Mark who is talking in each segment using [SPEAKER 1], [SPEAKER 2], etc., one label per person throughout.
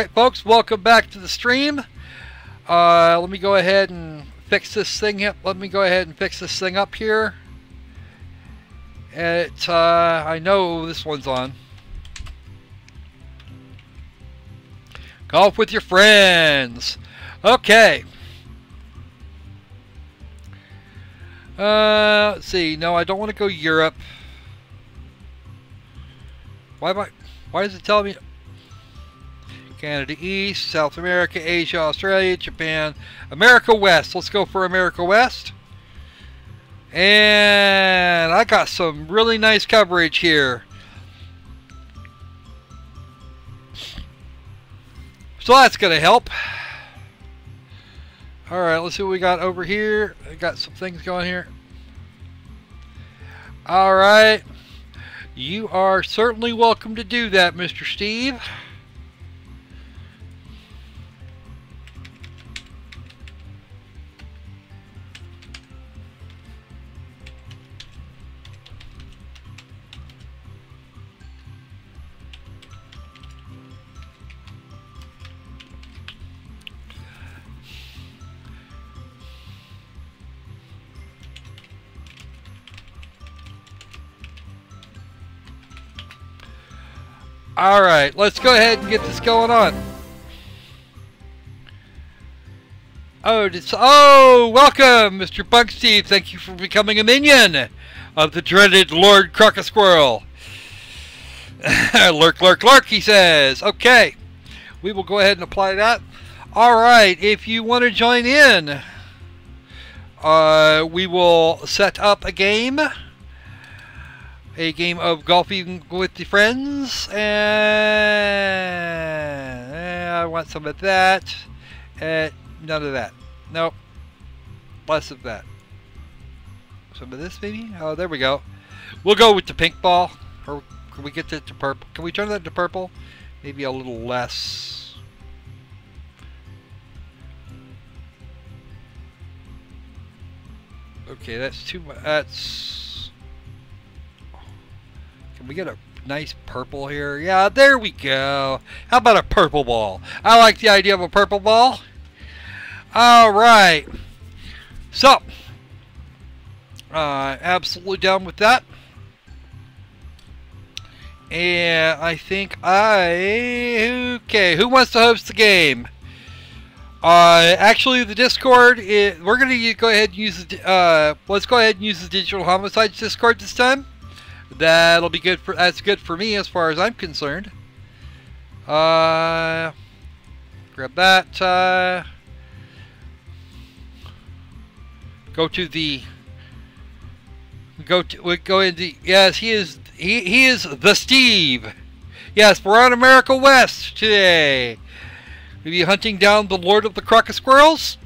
[SPEAKER 1] Alright folks, welcome back to the stream. Uh, let me go ahead and fix this thing up. Let me go ahead and fix this thing up here. It, uh, I know this one's on. Golf with your friends. Okay. Uh, let's see. No, I don't want to go Europe. Why am I, why is it telling me Canada East, South America, Asia, Australia, Japan, America West. Let's go for America West. And I got some really nice coverage here. So that's going to help. Alright, let's see what we got over here. I got some things going here. Alright. You are certainly welcome to do that, Mr. Steve. Alright, let's go ahead and get this going on. Oh, it's, oh, welcome, Mr. Bug Steve. Thank you for becoming a minion of the dreaded Lord Crocosquirrel. lurk, lurk, lurk, he says. Okay, we will go ahead and apply that. Alright, if you want to join in, uh, we will set up a game a game of golfing with the friends and eh, I want some of that and none of that. Nope less of that. Some of this maybe? Oh there we go. We'll go with the pink ball. Or can we get that to purple? Can we turn that to purple? Maybe a little less. Okay that's too much that's can we get a nice purple here? Yeah, there we go. How about a purple ball? I like the idea of a purple ball. All right. So, uh, absolutely down with that. And I think I... Okay, who wants to host the game? Uh, actually, the Discord, we're going to go ahead and use. Uh, let's go ahead and use the Digital Homicides Discord this time. That'll be good for that's good for me as far as I'm concerned. Uh, grab that. Uh, go to the. Go to we go into yes he is he he is the Steve. Yes, we're on America West today. We'll be hunting down the Lord of the Crocosquirrels.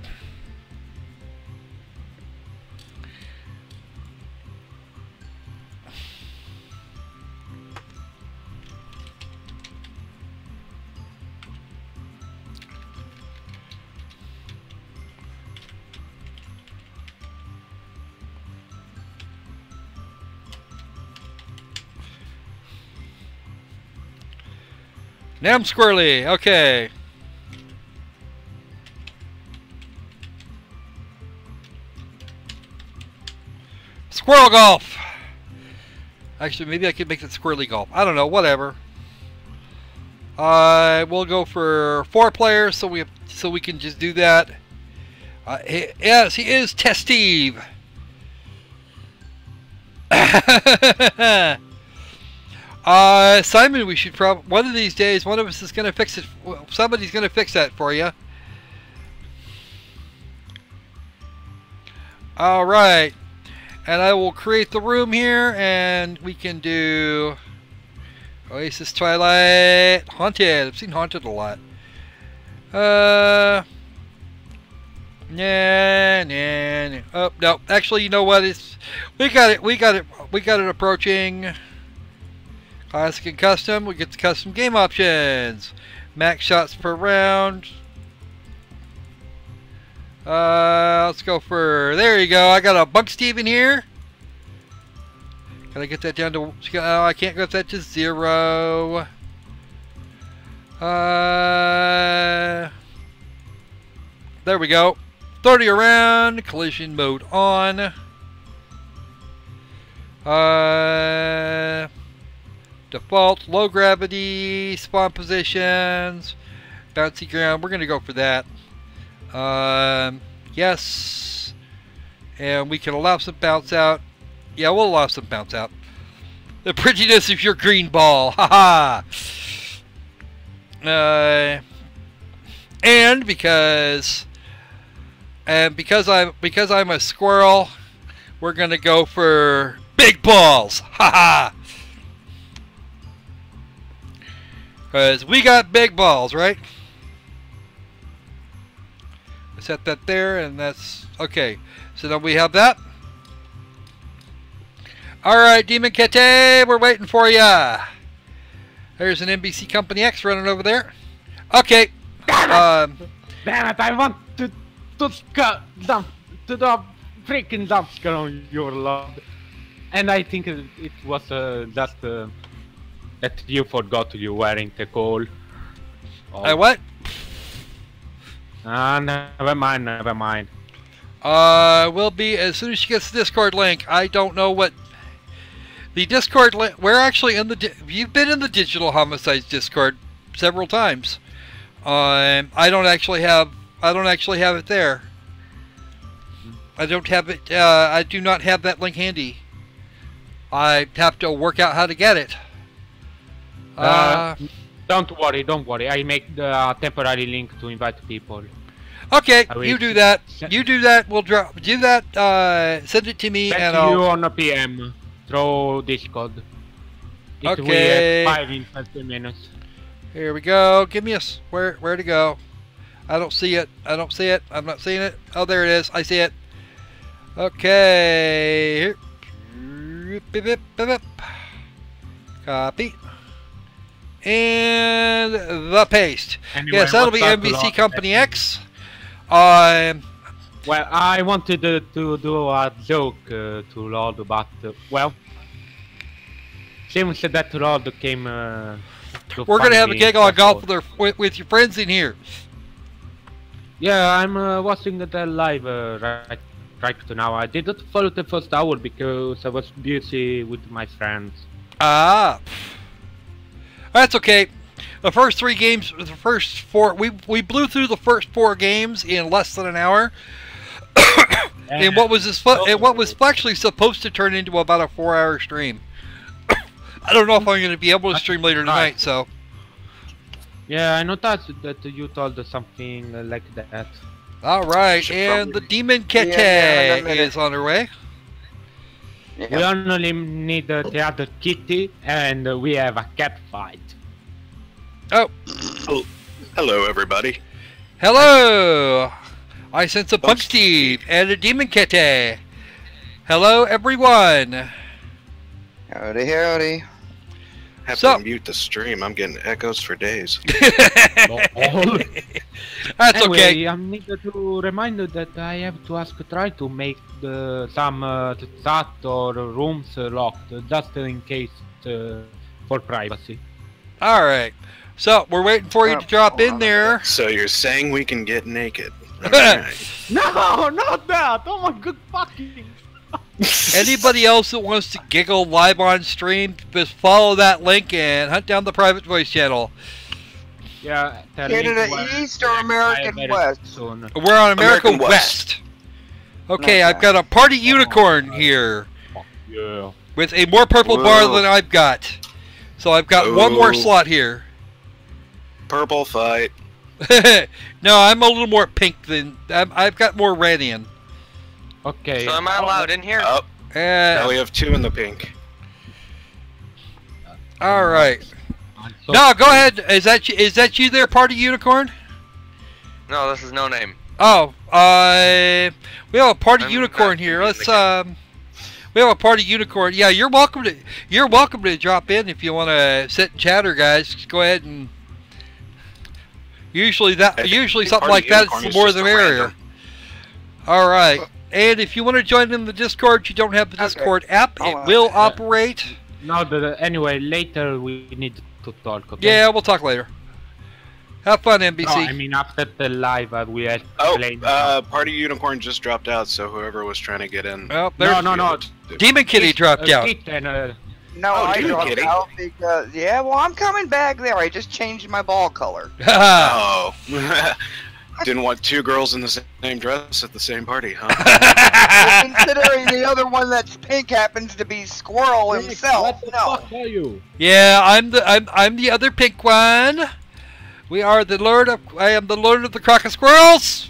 [SPEAKER 1] Nam Squirrely, okay. Squirrel golf. Actually, maybe I could make it squirrely golf. I don't know, whatever. Uh, we'll go for four players, so we have, so we can just do that. Uh, he, yes, he is Testive. Uh, Simon, we should probably one of these days, one of us is going to fix it. Somebody's going to fix that for you. All right, and I will create the room here, and we can do Oasis Twilight Haunted. I've seen Haunted a lot. Uh. Nah, nah, nah. Oh no! Actually, you know what? It's we got it. We got it. We got it approaching. Classic and custom, we get the custom game options. Max shots per round. Uh, let's go for, there you go. I got a Bug Steven here. Can I get that down to, oh, I can't get that to zero. Uh, there we go. 30 around, collision mode on. Uh, default, low gravity, spawn positions, bouncy ground. We're going to go for that. Um, yes. And we can allow some bounce out. Yeah, we'll allow some bounce out. The prettiness of your green ball. Haha. uh, and because and because I'm because I'm a squirrel, we're gonna go for big balls. Haha. Because we got big balls, right? Set that there, and that's okay. So now we have that. All right, Demon Kitty, we're waiting for ya. There's an NBC Company X running over there. Okay. Damn Um,
[SPEAKER 2] Damn it, I want to to dump to the freaking dumpster on your love. And I think it, it was uh, just uh, that you forgot you weren't the call. Oh.
[SPEAKER 1] I what?
[SPEAKER 2] Ah, never mind, never mind.
[SPEAKER 1] Uh, will be as soon as she gets the Discord link. I don't know what the Discord link. We're actually in the. You've been in the Digital Homicides Discord several times. Um, I don't actually have. I don't actually have it there. I don't have it. Uh, I do not have that link handy. I have to work out how to get it. Uh,
[SPEAKER 2] Uh, Don't worry, don't worry. I make the uh, temporary link to invite people.
[SPEAKER 1] okay, you do that. You do that. We'll drop. Do that. Uh, send it to me,
[SPEAKER 2] Back
[SPEAKER 1] and
[SPEAKER 2] to you
[SPEAKER 1] I'll.
[SPEAKER 2] you on a PM through Discord. It will
[SPEAKER 1] Okay.
[SPEAKER 2] five in 30 minutes.
[SPEAKER 1] Here we go. Give me a where where to go. I don't see it. I don't see it. I'm not seeing it. Oh, there it is. I see it. Okay. Copy. And the paste.
[SPEAKER 2] Anyway,
[SPEAKER 1] yes, that'll be NBC? Company X. Um,
[SPEAKER 2] Well, I wanted uh, to do a joke uh, to Lord, but uh, well, seems that Lord came. Uh, to
[SPEAKER 1] we're gonna have a
[SPEAKER 2] me
[SPEAKER 1] gig on golf with, our, with, with your friends in here.
[SPEAKER 2] Yeah, I'm uh, watching the live uh, right right now. I didn't follow the first hour because I was busy with my friends.
[SPEAKER 1] Ah, that's okay. The first three games, the first four, we we blew through the first four games in less than an hour. and what was this? And what was actually supposed to turn into about a four-hour stream. I don't know if I'm going to be able to stream later tonight. So
[SPEAKER 2] Yeah, I noticed that you told something uh, like that.
[SPEAKER 1] all right,
[SPEAKER 3] Should
[SPEAKER 1] and the demon Kitty
[SPEAKER 3] Yeah, yeah, in a minute.
[SPEAKER 1] is on her way.
[SPEAKER 2] We only need uh, the other kitty, and uh, we have a cat fight.
[SPEAKER 1] Oh,
[SPEAKER 4] Hello, everybody.
[SPEAKER 1] hello! I sense a Punk
[SPEAKER 4] Punk
[SPEAKER 1] Steve and a demon kitty. Hello, everyone.
[SPEAKER 3] Howdy, howdy.
[SPEAKER 4] Have
[SPEAKER 1] So-
[SPEAKER 4] to mute the stream. I'm getting echoes for days.
[SPEAKER 1] That's
[SPEAKER 2] anyway,
[SPEAKER 1] okay.
[SPEAKER 2] I need to remind you that I have to ask try to make the, some uh, chat or rooms uh, locked, just in case uh, for privacy.
[SPEAKER 1] All right. So we're waiting for you to drop in
[SPEAKER 3] hold on a
[SPEAKER 1] there.
[SPEAKER 4] So you're saying we can get naked? Alright.
[SPEAKER 2] No, not that! Oh my good fucking!
[SPEAKER 1] Anybody else that wants to giggle live on stream, just follow that link and hunt down the private voice channel.
[SPEAKER 2] Yeah,
[SPEAKER 3] Canada
[SPEAKER 2] link
[SPEAKER 3] East or American West?
[SPEAKER 1] We're on America
[SPEAKER 4] American
[SPEAKER 1] West.
[SPEAKER 4] West.
[SPEAKER 1] Okay,
[SPEAKER 3] Okay.
[SPEAKER 1] I've got a party unicorn here
[SPEAKER 2] Yeah.
[SPEAKER 1] with a more purple bar than I've got. So I've got one more slot here.
[SPEAKER 4] Purple fight.
[SPEAKER 1] no, I'm a little more pink than I'm, I've got more radian.
[SPEAKER 2] Okay.
[SPEAKER 5] So am I allowed in here?
[SPEAKER 4] Oh, now
[SPEAKER 1] Uh,
[SPEAKER 4] we have two in the pink.
[SPEAKER 1] all right.
[SPEAKER 2] So-
[SPEAKER 1] No, go ahead. Is that you, is that you there, party unicorn?
[SPEAKER 5] No, this is no name.
[SPEAKER 1] Oh, uh, we have a party
[SPEAKER 5] I'm
[SPEAKER 1] unicorn here. Let's um, we have a party unicorn. Yeah, you're welcome to you're welcome to drop in if you want to sit and chatter, guys. Just go ahead and. Usually that usually something like that
[SPEAKER 4] Unicorn
[SPEAKER 1] is
[SPEAKER 4] is
[SPEAKER 1] the more the merrier. All right, and if you want to join in the Discord, you don't have the
[SPEAKER 3] Okay.
[SPEAKER 1] Discord app.
[SPEAKER 3] Oh,
[SPEAKER 1] It will operate.
[SPEAKER 2] No, the, anyway, later we need to talk. Okay?
[SPEAKER 1] Yeah, we'll talk later. Have fun, NBC.
[SPEAKER 2] No, I mean after the live uh, we had
[SPEAKER 4] Oh, uh, Party Unicorn just dropped out, so whoever was trying to get in.
[SPEAKER 1] well,
[SPEAKER 2] no, no, no.
[SPEAKER 1] Demon Kitty
[SPEAKER 2] Kit-
[SPEAKER 1] dropped
[SPEAKER 2] uh,
[SPEAKER 1] out.
[SPEAKER 2] And, uh,
[SPEAKER 3] No,
[SPEAKER 4] Oh,
[SPEAKER 3] I dropped
[SPEAKER 4] kidding.
[SPEAKER 3] out because yeah. Well, I'm coming back there. I just changed my ball color.
[SPEAKER 4] Oh. Didn't want two girls in the same dress at the same party, huh?
[SPEAKER 3] Well, considering the other one that's pink happens to be Squirrel himself.
[SPEAKER 2] What the
[SPEAKER 3] no.
[SPEAKER 2] fuck are you?
[SPEAKER 1] yeah, I'm the I'm I'm the other pink one. We are the lord of I am the lord of the croc squirrels.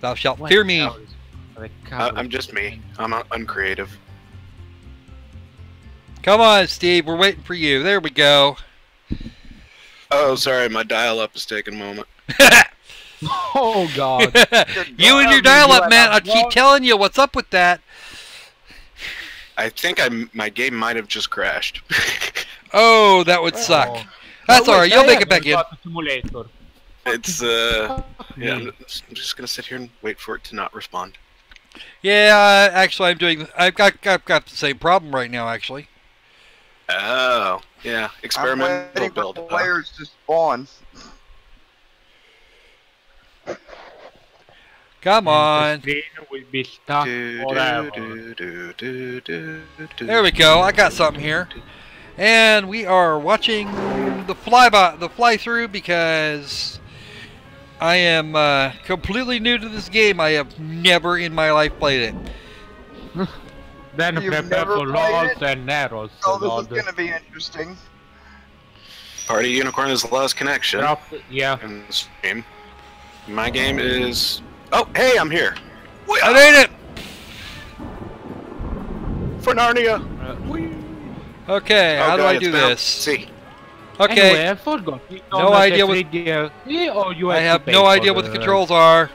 [SPEAKER 1] Thou shalt
[SPEAKER 2] What
[SPEAKER 1] fear me.
[SPEAKER 4] Uh, I'm just me. I'm uncreative.
[SPEAKER 1] Come on, Steve. We're waiting for you. There we go.
[SPEAKER 4] Oh, sorry, my dial-up is taking a moment.
[SPEAKER 2] Oh god.
[SPEAKER 1] you and your dial-up,
[SPEAKER 3] have
[SPEAKER 1] man. I keep telling you what's up with that.
[SPEAKER 4] I think I my game might have just crashed.
[SPEAKER 1] Oh, that would suck.
[SPEAKER 2] Oh.
[SPEAKER 1] That's
[SPEAKER 2] Oh,
[SPEAKER 1] all
[SPEAKER 2] wait,
[SPEAKER 1] right. You'll
[SPEAKER 2] I
[SPEAKER 1] make it back
[SPEAKER 2] a
[SPEAKER 1] in.
[SPEAKER 2] Dota Simulator.
[SPEAKER 4] it's uh, yeah. I'm just- gonna sit here and wait for it to not respond.
[SPEAKER 1] Yeah, uh, actually, I'm doing. I've got I've got the same problem right now. Actually.
[SPEAKER 4] Oh, yeah.
[SPEAKER 3] I'm
[SPEAKER 4] Experimental
[SPEAKER 3] waiting for
[SPEAKER 4] build. huh?
[SPEAKER 3] players to spawn.
[SPEAKER 1] Come on.
[SPEAKER 2] The screen will be stuck
[SPEAKER 4] Do,
[SPEAKER 2] forever.
[SPEAKER 4] do, do, do, do, on.
[SPEAKER 1] There we go. I got something here. And we are watching the fly by, the fly through because I am uh, completely new to this game. I have never in my life played it.
[SPEAKER 2] Then
[SPEAKER 3] You've
[SPEAKER 2] prepare
[SPEAKER 3] never
[SPEAKER 2] for
[SPEAKER 3] played
[SPEAKER 2] laws
[SPEAKER 3] it?
[SPEAKER 2] and arrows.
[SPEAKER 3] Oh,
[SPEAKER 2] Lord.
[SPEAKER 3] this is gonna be interesting.
[SPEAKER 4] Party Unicorn has lost connection
[SPEAKER 2] Drop, yeah.
[SPEAKER 4] in the stream. My game is. Oh, hey, I'm here.
[SPEAKER 1] I made it.
[SPEAKER 4] For Narnia.
[SPEAKER 2] Uh,
[SPEAKER 1] Okay,
[SPEAKER 4] Oh,
[SPEAKER 1] how do I do
[SPEAKER 4] bound-
[SPEAKER 1] this?
[SPEAKER 4] See,
[SPEAKER 1] Okay,
[SPEAKER 2] Anyway, I forgot.
[SPEAKER 1] No
[SPEAKER 2] have
[SPEAKER 1] idea what-
[SPEAKER 2] 3D,
[SPEAKER 1] I have no idea what the
[SPEAKER 2] the-
[SPEAKER 1] controls are.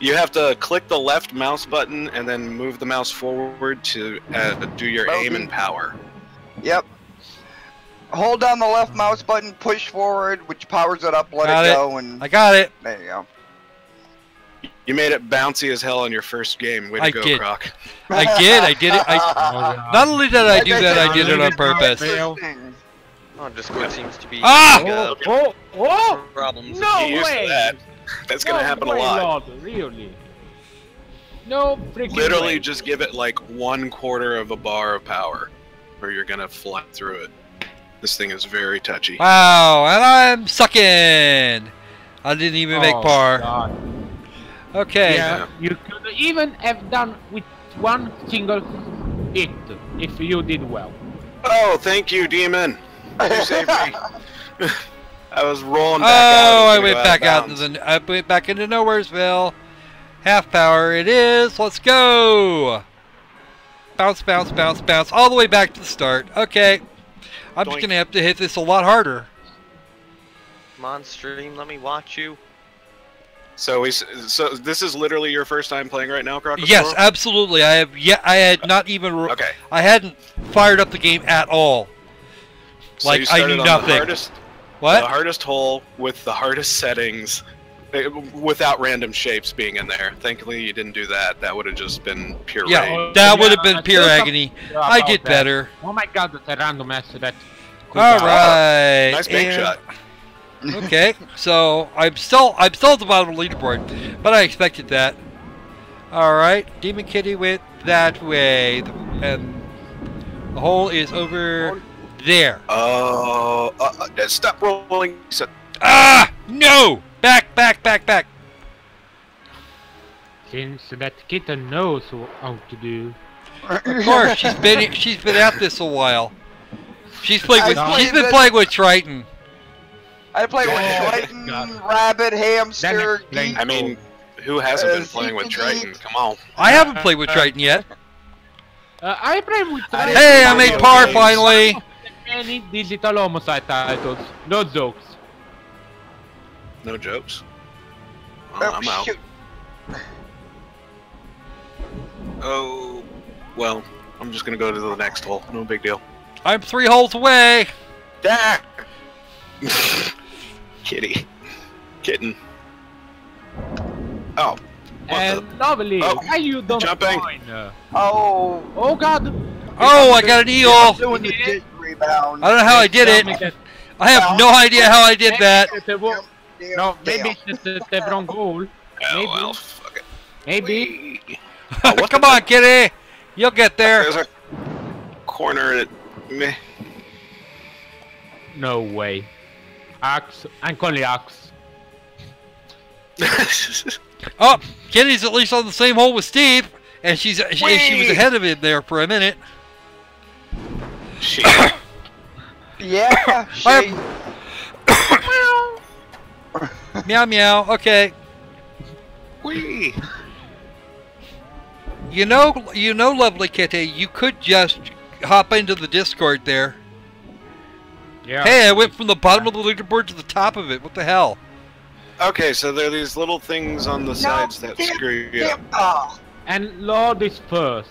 [SPEAKER 4] you have to click the left mouse button and then move the mouse forward to uh, do your aim and power.
[SPEAKER 3] Yep. Hold down the left mouse button, push forward, which powers it up, let
[SPEAKER 1] Got
[SPEAKER 3] it
[SPEAKER 1] it.
[SPEAKER 3] go, and
[SPEAKER 1] I got it.
[SPEAKER 3] there you go.
[SPEAKER 4] You made it bouncy as hell on your first game. Way to
[SPEAKER 1] I
[SPEAKER 4] go,
[SPEAKER 1] did.
[SPEAKER 4] Croc.
[SPEAKER 1] I did. I did it. I,
[SPEAKER 2] Oh,
[SPEAKER 1] not only did I do that, I did it on purpose.
[SPEAKER 5] Oh, Discord seems to be
[SPEAKER 1] Ah!
[SPEAKER 5] having, uh,
[SPEAKER 2] Oh, oh,
[SPEAKER 5] problems.
[SPEAKER 2] no
[SPEAKER 4] Get used to
[SPEAKER 2] way!
[SPEAKER 4] that. That's gonna
[SPEAKER 2] no
[SPEAKER 4] happen
[SPEAKER 2] way,
[SPEAKER 4] a lot.
[SPEAKER 2] Lord, really? No freaking
[SPEAKER 4] Literally,
[SPEAKER 2] way.
[SPEAKER 4] just give it like one quarter of a bar of power, or you're gonna fly through it. This thing is very touchy.
[SPEAKER 1] Wow, and I'm sucking. I didn't even make
[SPEAKER 2] Oh,
[SPEAKER 1] par.
[SPEAKER 2] God.
[SPEAKER 1] Okay.
[SPEAKER 2] Yeah, you could even have done with one single hit if you did well.
[SPEAKER 4] Oh, thank you, demon. You saved me. I was rolling back out.
[SPEAKER 1] Oh, I went
[SPEAKER 4] uh,
[SPEAKER 1] back out
[SPEAKER 4] of
[SPEAKER 1] into I went back into Nowheresville. Half power it is. Let's go. Bounce, bounce, bounce, bounce, all the way back to the start. Okay. I'm just gonna have to hit this a lot harder.
[SPEAKER 5] Come on, stream, let me watch you.
[SPEAKER 4] So we. So this is literally your first time playing right now, Crocodile.
[SPEAKER 1] Yes, absolutely. I have. Yeah, I had not even.
[SPEAKER 4] Okay.
[SPEAKER 1] I hadn't fired up the game at all.
[SPEAKER 4] So
[SPEAKER 1] Like,
[SPEAKER 4] you
[SPEAKER 1] I
[SPEAKER 4] started
[SPEAKER 1] knew
[SPEAKER 4] on
[SPEAKER 1] nothing.
[SPEAKER 4] The hardest,
[SPEAKER 1] What?
[SPEAKER 4] the hardest hole with the hardest settings, without random shapes being in there. Thankfully, you didn't do that. That would have just been pure
[SPEAKER 1] Yeah,
[SPEAKER 4] rage.
[SPEAKER 1] that would have been pure agony. I
[SPEAKER 2] about
[SPEAKER 1] did
[SPEAKER 2] that.
[SPEAKER 1] better.
[SPEAKER 2] Oh my god, that's a random ass that. could
[SPEAKER 1] All
[SPEAKER 2] die.
[SPEAKER 1] right.
[SPEAKER 4] Nice bank
[SPEAKER 1] and-
[SPEAKER 4] shot.
[SPEAKER 1] Okay, so I'm still I'm still at the bottom of the leaderboard, but I expected that. All right, Demon Kitty went that way, and the hole is over there.
[SPEAKER 4] Oh, uh, uh, stop rolling. So,
[SPEAKER 1] Ah, no! Back, back, back, back.
[SPEAKER 2] Since that kitten knows wh- how to do.
[SPEAKER 1] Of course, she's been she's been at this a while. She's played with
[SPEAKER 3] I
[SPEAKER 1] she's
[SPEAKER 3] believe
[SPEAKER 1] been
[SPEAKER 3] it.
[SPEAKER 1] playing with Triton.
[SPEAKER 3] I play with Triton,
[SPEAKER 2] God.
[SPEAKER 3] Rabbit, Hamster.
[SPEAKER 4] I mean, who hasn't
[SPEAKER 3] Uh,
[SPEAKER 4] been playing with Triton? Come on.
[SPEAKER 1] I haven't played with Triton yet.
[SPEAKER 2] Uh, I play with.
[SPEAKER 4] I
[SPEAKER 1] Hey, I made par finally.
[SPEAKER 2] Many digital homicide titles. No jokes.
[SPEAKER 4] No jokes. Well,
[SPEAKER 3] Oh,
[SPEAKER 4] I'm out.
[SPEAKER 3] shoot.
[SPEAKER 4] Oh, well, I'm just gonna go to the next hole. No big deal.
[SPEAKER 1] I'm three holes away.
[SPEAKER 4] Ah! Kitty. Kitten. Oh. What
[SPEAKER 2] and lovely.
[SPEAKER 4] Oh,
[SPEAKER 2] Why you don't
[SPEAKER 4] jumping.
[SPEAKER 2] join?
[SPEAKER 3] Oh,
[SPEAKER 2] Oh god.
[SPEAKER 1] Oh, I got an eagle.
[SPEAKER 3] doing the dick rebound.
[SPEAKER 1] I don't know how I did it. I have no idea how I did that.
[SPEAKER 2] That the wo-
[SPEAKER 3] damn
[SPEAKER 2] No, maybe
[SPEAKER 3] tail.
[SPEAKER 2] it's the, the wrong goal.
[SPEAKER 4] Oh
[SPEAKER 2] Maybe.
[SPEAKER 4] well, fuck it.
[SPEAKER 2] Maybe.
[SPEAKER 4] Oh,
[SPEAKER 1] Come on, kitty. You'll get there.
[SPEAKER 4] There's a corner at meh.
[SPEAKER 2] No way. Axe. I'm calling Axe.
[SPEAKER 1] Oh, Kitty's at least on the same hole with Steve, and she's she, she was ahead of him there for a minute.
[SPEAKER 4] Shit.
[SPEAKER 3] Yeah,
[SPEAKER 1] I-
[SPEAKER 3] she.
[SPEAKER 1] meow meow. Okay.
[SPEAKER 4] Whee!
[SPEAKER 1] You know, you know, lovely kitty. You could just hop into the Discord there.
[SPEAKER 2] Yeah.
[SPEAKER 1] Hey, I went from the bottom of the leaderboard to the top of it. What the hell?
[SPEAKER 4] Okay, so there are these little things on the sides that
[SPEAKER 3] damn,
[SPEAKER 4] screw you up.
[SPEAKER 3] Oh,
[SPEAKER 2] And Lord is first.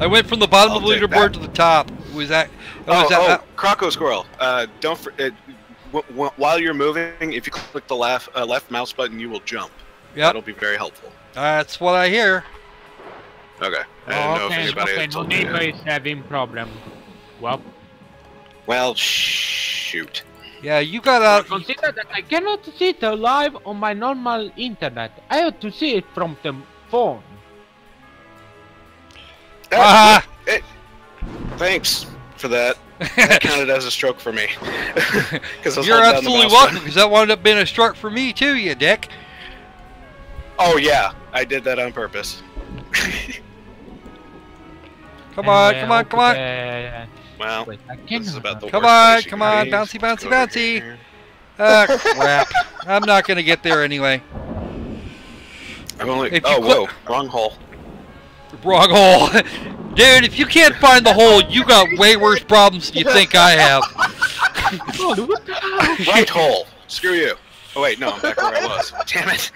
[SPEAKER 1] I went from the bottom of the
[SPEAKER 4] I'll take
[SPEAKER 1] leaderboard
[SPEAKER 4] that.
[SPEAKER 1] to the top. Was that?
[SPEAKER 4] Oh,
[SPEAKER 1] Was that?
[SPEAKER 4] oh, Croco Squirrel. Uh, don't for, uh, w- w- while you're moving, if you click the left uh, left mouse button, you will jump.
[SPEAKER 1] Yep.
[SPEAKER 4] That'll be very helpful.
[SPEAKER 1] That's what I hear.
[SPEAKER 4] Okay. I didn't
[SPEAKER 2] Oh,
[SPEAKER 4] know
[SPEAKER 2] okay,
[SPEAKER 4] anybody
[SPEAKER 2] okay,
[SPEAKER 4] had
[SPEAKER 2] no
[SPEAKER 4] you.
[SPEAKER 2] neighbor is having problem. Well,
[SPEAKER 4] Well, shoot.
[SPEAKER 1] Yeah, you got out.
[SPEAKER 2] consider that I cannot see it live on my normal internet. I have to see it from the phone.
[SPEAKER 1] Ah,
[SPEAKER 4] Thanks for that. That counted as a stroke for me. 'Cause I was
[SPEAKER 1] You're
[SPEAKER 4] holding down the
[SPEAKER 1] absolutely welcome because that wound up being a stroke for me too, you dick.
[SPEAKER 4] Oh yeah, I did that on purpose.
[SPEAKER 1] Come on, come on, come on.
[SPEAKER 2] okay,
[SPEAKER 4] well,
[SPEAKER 2] Wait, I
[SPEAKER 4] this is about the
[SPEAKER 1] Come
[SPEAKER 4] worst
[SPEAKER 1] on, come on, bouncy, bouncy, bouncy.
[SPEAKER 4] here.
[SPEAKER 1] Ah, crap. I'm not gonna get there anyway.
[SPEAKER 4] I'm only.
[SPEAKER 1] If you
[SPEAKER 4] oh, whoa, wrong hole.
[SPEAKER 1] Wrong hole. Dude, if you can't find the hole, you got way worse problems than you think I have.
[SPEAKER 2] Oh, what?
[SPEAKER 4] Right hole. Screw you. Oh wait, no, I'm back where I was. Damn it.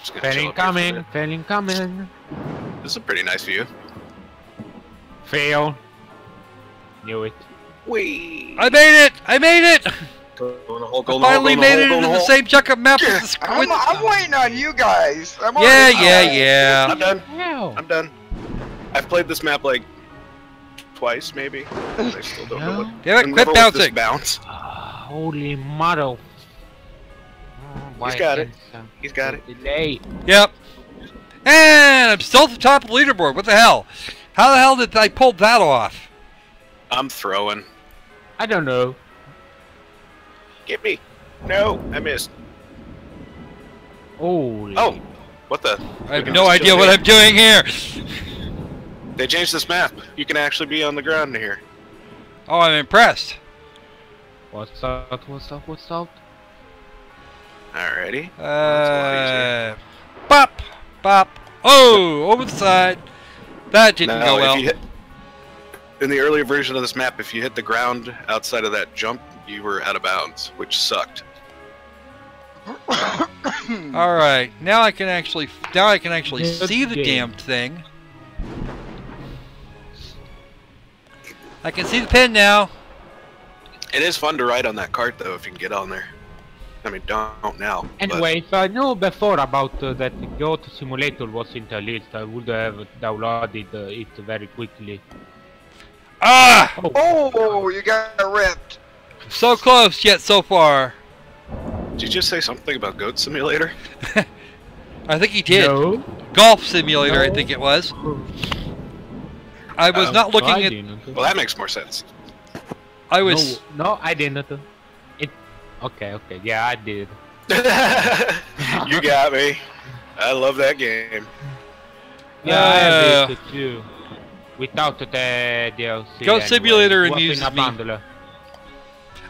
[SPEAKER 4] Just
[SPEAKER 2] Failing
[SPEAKER 4] up here for a
[SPEAKER 2] coming,
[SPEAKER 4] bit.
[SPEAKER 2] failing coming.
[SPEAKER 4] This is a pretty nice view.
[SPEAKER 2] Fail. Knew it.
[SPEAKER 4] Wee.
[SPEAKER 1] I made it! I made it!
[SPEAKER 4] Go a hole, go
[SPEAKER 1] I
[SPEAKER 4] in a hole,
[SPEAKER 1] finally
[SPEAKER 4] go in a
[SPEAKER 1] made
[SPEAKER 4] hole,
[SPEAKER 1] it
[SPEAKER 4] go
[SPEAKER 1] into
[SPEAKER 4] a
[SPEAKER 1] the same chunk of map with the squ-
[SPEAKER 3] I'm, I'm waiting on you guys. I'm
[SPEAKER 1] Yeah,
[SPEAKER 3] already-
[SPEAKER 1] yeah, yeah.
[SPEAKER 4] I'm done.
[SPEAKER 2] Hell.
[SPEAKER 4] I'm done. I've played this map like twice, maybe. I still don't know what.
[SPEAKER 1] Damn it, quit
[SPEAKER 4] never with this
[SPEAKER 1] bouncing.
[SPEAKER 4] bounce.
[SPEAKER 2] Ah, holy mother. of- Oh, why
[SPEAKER 4] got it.
[SPEAKER 2] uh,
[SPEAKER 4] He's got it.
[SPEAKER 2] Delay.
[SPEAKER 1] Yep. And I'm still at the top of the leaderboard. What the hell? How the hell did I pull that off?
[SPEAKER 4] I'm throwing.
[SPEAKER 2] I don't know.
[SPEAKER 4] Get me. No, I missed.
[SPEAKER 2] Holy.
[SPEAKER 4] Oh, what the?
[SPEAKER 1] I have no idea what
[SPEAKER 4] here.
[SPEAKER 1] I'm doing here.
[SPEAKER 4] They changed this map. You can actually be on the ground here.
[SPEAKER 1] Oh, I'm impressed.
[SPEAKER 2] What's up? What's up? What's up?
[SPEAKER 4] Alrighty.
[SPEAKER 1] Uh, bop, bop. Oh, over the side. That didn't
[SPEAKER 4] Now,
[SPEAKER 1] go
[SPEAKER 4] if
[SPEAKER 1] well.
[SPEAKER 4] you hit, in the earlier version of this map, if you hit the ground outside of that jump, you were out of bounds, which sucked.
[SPEAKER 1] All right, now I can actually now I can actually
[SPEAKER 2] Good
[SPEAKER 1] see the
[SPEAKER 2] game.
[SPEAKER 1] damn thing. I can see the pin now.
[SPEAKER 4] It is fun to ride on that cart, though, if you can get on there. I mean, don't now. but-
[SPEAKER 2] Anyway, if I knew before about uh, that Goat Simulator was in the list, I would have downloaded uh, it very quickly.
[SPEAKER 1] Ah,
[SPEAKER 3] Oh, you got ripped.
[SPEAKER 1] So close yet so far.
[SPEAKER 4] Did you just say something about Goat Simulator?
[SPEAKER 1] I think he did.
[SPEAKER 2] No.
[SPEAKER 1] Golf simulator, I think it was. I was
[SPEAKER 4] Oh,
[SPEAKER 1] not looking
[SPEAKER 2] I
[SPEAKER 1] at.
[SPEAKER 2] didn't.
[SPEAKER 4] Well, that makes more sense.
[SPEAKER 1] I was.
[SPEAKER 2] No, no, I didn't. It. Okay, okay, yeah, I did.
[SPEAKER 4] you got me. I love that game.
[SPEAKER 2] Yeah, I
[SPEAKER 1] Uh,
[SPEAKER 2] have it too. Without the DLC.
[SPEAKER 1] Goat
[SPEAKER 2] anyway.
[SPEAKER 1] Simulator
[SPEAKER 2] It
[SPEAKER 1] amuses
[SPEAKER 2] a
[SPEAKER 1] me.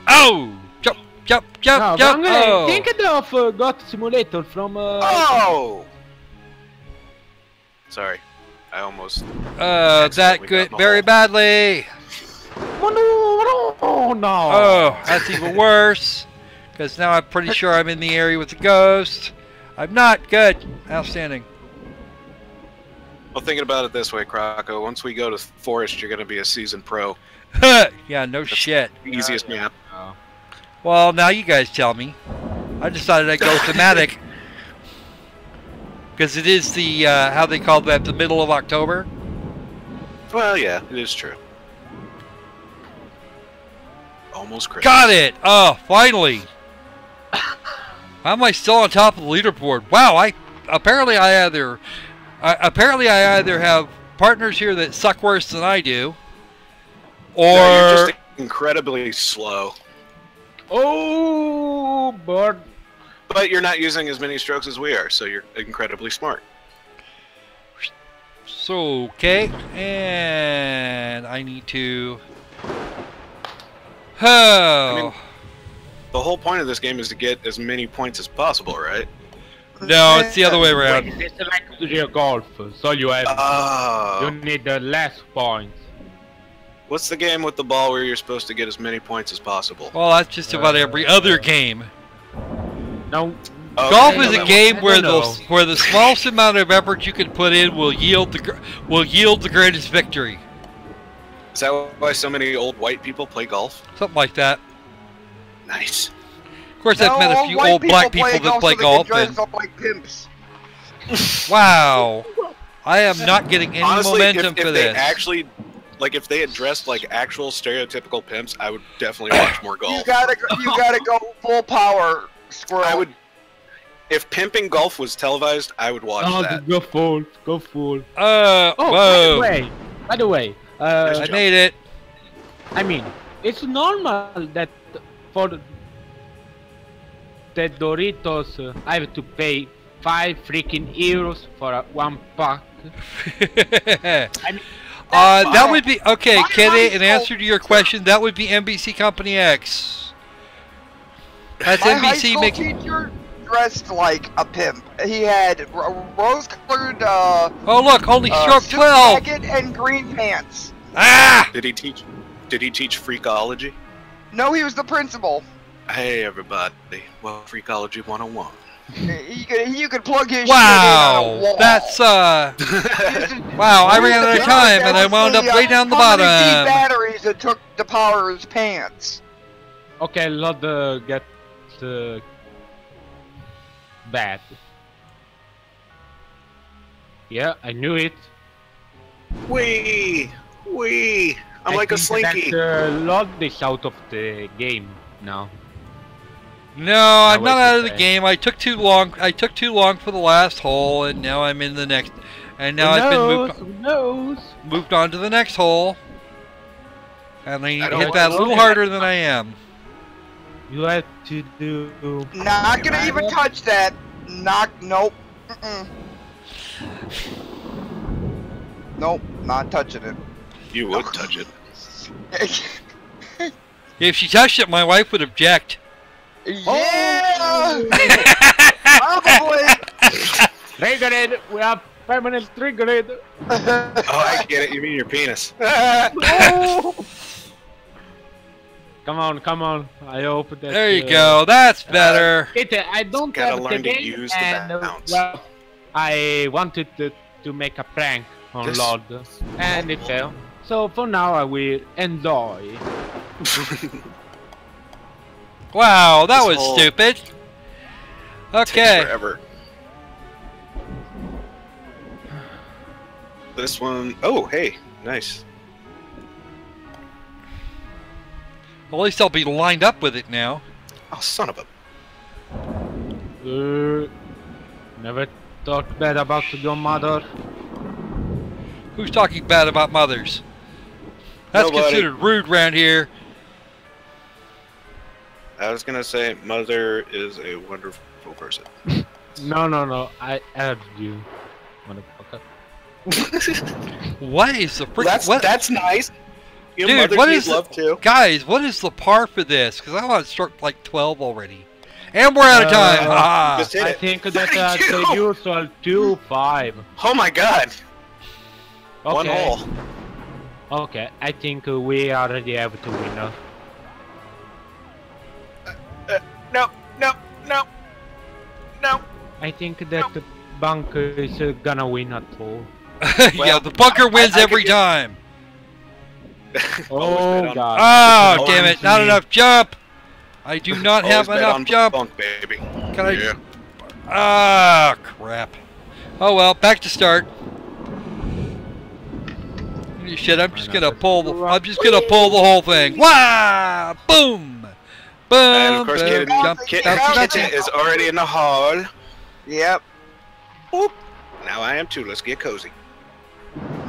[SPEAKER 2] Bundle.
[SPEAKER 1] Oh! Jump, jump, jump,
[SPEAKER 2] No,
[SPEAKER 1] jump!
[SPEAKER 2] I'm gonna
[SPEAKER 1] Oh!
[SPEAKER 2] think of uh, Goat Simulator from. Uh,
[SPEAKER 4] Oh! Sorry. I almost.
[SPEAKER 1] Uh, that
[SPEAKER 4] accidentally
[SPEAKER 1] good
[SPEAKER 4] got in the
[SPEAKER 1] very
[SPEAKER 4] hole.
[SPEAKER 1] badly.
[SPEAKER 2] Oh no! Oh no!
[SPEAKER 1] Oh, that's even worse. Because now I'm pretty sure I'm in the area with the ghost. I'm not good. Outstanding.
[SPEAKER 4] Well, thinking about it this way, Croco, once we go to Forest, you're going to be a seasoned pro.
[SPEAKER 1] yeah, no shit.
[SPEAKER 4] Easiest map.
[SPEAKER 1] Well, now you guys tell me. I decided I'd go thematic. Because it is the, uh, how they call that, the middle of October.
[SPEAKER 4] Well, yeah, it is true. Almost Christmas.
[SPEAKER 1] Got it! Oh, finally! How am I still on top of the leaderboard? Wow, I apparently I either I apparently I either have partners here that suck worse than I do, or
[SPEAKER 4] No, you're just incredibly slow.
[SPEAKER 2] Oh, bird.
[SPEAKER 4] But you're not using as many strokes as we are, so you're incredibly smart.
[SPEAKER 1] so okay, and I need to. Oh
[SPEAKER 4] mean- The whole point of this game is to get as many points as possible, right?
[SPEAKER 1] no, it's the other way around.
[SPEAKER 2] Wait, it's like real golf, so you have ah. you
[SPEAKER 4] Oh.
[SPEAKER 2] need the less points.
[SPEAKER 4] What's the game with the ball where you're supposed to get as many points as possible?
[SPEAKER 1] Well, that's just about every other game.
[SPEAKER 2] Now,
[SPEAKER 4] Okay, oh,
[SPEAKER 1] Golf
[SPEAKER 4] no,
[SPEAKER 1] is a game
[SPEAKER 2] I
[SPEAKER 1] where the where the smallest amount of effort you can put in will yield the will yield the greatest victory.
[SPEAKER 4] Is that why so many old white people play golf?
[SPEAKER 1] Something like that.
[SPEAKER 4] Nice.
[SPEAKER 1] Of course, I've met a few
[SPEAKER 3] white
[SPEAKER 1] old black
[SPEAKER 3] play
[SPEAKER 1] people that play
[SPEAKER 3] so they
[SPEAKER 1] golf,
[SPEAKER 3] can dress
[SPEAKER 1] and
[SPEAKER 3] up like pimps.
[SPEAKER 1] wow, I am not getting any
[SPEAKER 4] Honestly,
[SPEAKER 1] momentum
[SPEAKER 4] if, if
[SPEAKER 1] for
[SPEAKER 4] they
[SPEAKER 1] this.
[SPEAKER 4] actually, like, if they had dressed like actual stereotypical pimps, I would definitely watch more golf.
[SPEAKER 3] You
[SPEAKER 4] golf.
[SPEAKER 3] gotta, you gotta go full power, squirrel.
[SPEAKER 4] I would. If pimping golf was televised, I would watch
[SPEAKER 2] oh,
[SPEAKER 4] that.
[SPEAKER 2] go full, go full.
[SPEAKER 1] uh,
[SPEAKER 2] Oh,
[SPEAKER 1] whoa!
[SPEAKER 2] by the way, by the way, uh,
[SPEAKER 1] I made it.
[SPEAKER 2] I mean, it's normal that for the Doritos, uh, I have to pay five freaking euros for a, one pack. I mean,
[SPEAKER 1] uh, that would be okay, Kenny. In answer to your question, that would be NBC Company X. That's
[SPEAKER 3] My
[SPEAKER 1] NBC
[SPEAKER 3] school
[SPEAKER 1] making.
[SPEAKER 3] teacher dressed like a pimp. He had r- rose-colored uh,
[SPEAKER 1] Oh look, only
[SPEAKER 3] uh,
[SPEAKER 1] stroke twelve.
[SPEAKER 3] jacket and green pants.
[SPEAKER 1] Ah!
[SPEAKER 4] Did he teach? Did he teach freakology?
[SPEAKER 3] No, he was the principal.
[SPEAKER 4] Hey everybody, well, freakology 101.
[SPEAKER 3] He could, you could plug his shit in on a
[SPEAKER 1] Wow,
[SPEAKER 3] wall.
[SPEAKER 1] that's uh. Wow, I ran out of time and I wound up way down the
[SPEAKER 3] How many
[SPEAKER 1] bottom.
[SPEAKER 3] batteries that took the power his pants.
[SPEAKER 2] okay, lot uh, get uh, bad. Yeah, I knew it.
[SPEAKER 4] Wee, wee. I'm
[SPEAKER 2] I
[SPEAKER 4] like a
[SPEAKER 2] think
[SPEAKER 4] slinky.
[SPEAKER 2] That, uh, Lord is out of the game now.
[SPEAKER 1] No, I'm not out of the game. I took too long. I took too long for the last hole, and now I'm in the next. And now I've been moved,
[SPEAKER 2] Who knows?
[SPEAKER 1] moved on to the next hole. And I need
[SPEAKER 4] I
[SPEAKER 1] to hit that a little harder than I am.
[SPEAKER 2] You have to do.
[SPEAKER 3] Not gonna even touch that. Not, nope. Mm-mm. Nope, not touching it.
[SPEAKER 4] You would touch it.
[SPEAKER 1] If she touched it, my wife would object.
[SPEAKER 3] Yeah! Probably!
[SPEAKER 2] Triggered! We have permanent triggered!
[SPEAKER 4] Oh, I get it. You mean your penis?
[SPEAKER 2] Come on, come on. I hope that.
[SPEAKER 1] There you
[SPEAKER 2] uh,
[SPEAKER 1] go. That's better.
[SPEAKER 2] It, I don't
[SPEAKER 4] Gotta
[SPEAKER 2] have
[SPEAKER 4] learn
[SPEAKER 2] the
[SPEAKER 4] to
[SPEAKER 2] game,
[SPEAKER 4] use the
[SPEAKER 2] and uh, well, I wanted to, to make a prank on
[SPEAKER 4] This-
[SPEAKER 2] Lord, and it failed. So for now, I will enjoy.
[SPEAKER 1] Wow, that
[SPEAKER 4] This
[SPEAKER 1] was
[SPEAKER 4] whole-
[SPEAKER 1] stupid.
[SPEAKER 4] Takes
[SPEAKER 1] Okay.
[SPEAKER 4] forever. This one oh hey, nice.
[SPEAKER 1] Well, at least I'll be lined up with it now.
[SPEAKER 4] Oh, son of a.
[SPEAKER 2] Uh, never talk bad about your mother.
[SPEAKER 1] Who's talking bad about mothers? That's
[SPEAKER 4] Nobody.
[SPEAKER 1] considered rude round here.
[SPEAKER 4] I was gonna say, mother is a wonderful person.
[SPEAKER 2] No, no, no. I added you, motherfucker.
[SPEAKER 1] What is the frick?
[SPEAKER 4] that's
[SPEAKER 1] what?
[SPEAKER 4] that's nice. Your
[SPEAKER 1] Dude,
[SPEAKER 4] mothers
[SPEAKER 1] what
[SPEAKER 4] need
[SPEAKER 1] the-
[SPEAKER 4] too.
[SPEAKER 1] Guys, what is the par for this? Because I want to start like 12 already. And we're out of time.
[SPEAKER 2] Uh,
[SPEAKER 1] ah.
[SPEAKER 4] Just hit
[SPEAKER 2] I think that
[SPEAKER 4] Thank
[SPEAKER 2] uh,
[SPEAKER 4] you.
[SPEAKER 2] the usual two five.
[SPEAKER 4] Oh my god!
[SPEAKER 2] Okay.
[SPEAKER 4] One hole.
[SPEAKER 2] Okay, I think uh, we already have the winner.
[SPEAKER 4] No, no, no, no.
[SPEAKER 2] I think that the bunker is uh, gonna win at all.
[SPEAKER 1] yeah, the bunker
[SPEAKER 4] I- I-
[SPEAKER 1] wins
[SPEAKER 4] I could
[SPEAKER 1] every time.
[SPEAKER 2] Oh
[SPEAKER 4] on-
[SPEAKER 2] god.
[SPEAKER 1] Oh, damn it. Not enough jump. I do not have enough
[SPEAKER 4] on
[SPEAKER 1] jump.
[SPEAKER 4] Bunk, baby.
[SPEAKER 1] Can I
[SPEAKER 4] Yeah.
[SPEAKER 1] just... Ah, crap. Oh well, back to start. Shit, I'm just gonna pull the. I'm just gonna pull the whole thing. Wow! Boom! Boom!
[SPEAKER 4] And of course,
[SPEAKER 1] boom,
[SPEAKER 4] Kid,
[SPEAKER 1] jump,
[SPEAKER 4] Kid,
[SPEAKER 1] bounce, bounce.
[SPEAKER 4] Kitten is already in the hall.
[SPEAKER 3] Yep.
[SPEAKER 4] Now I am too. Let's get cozy.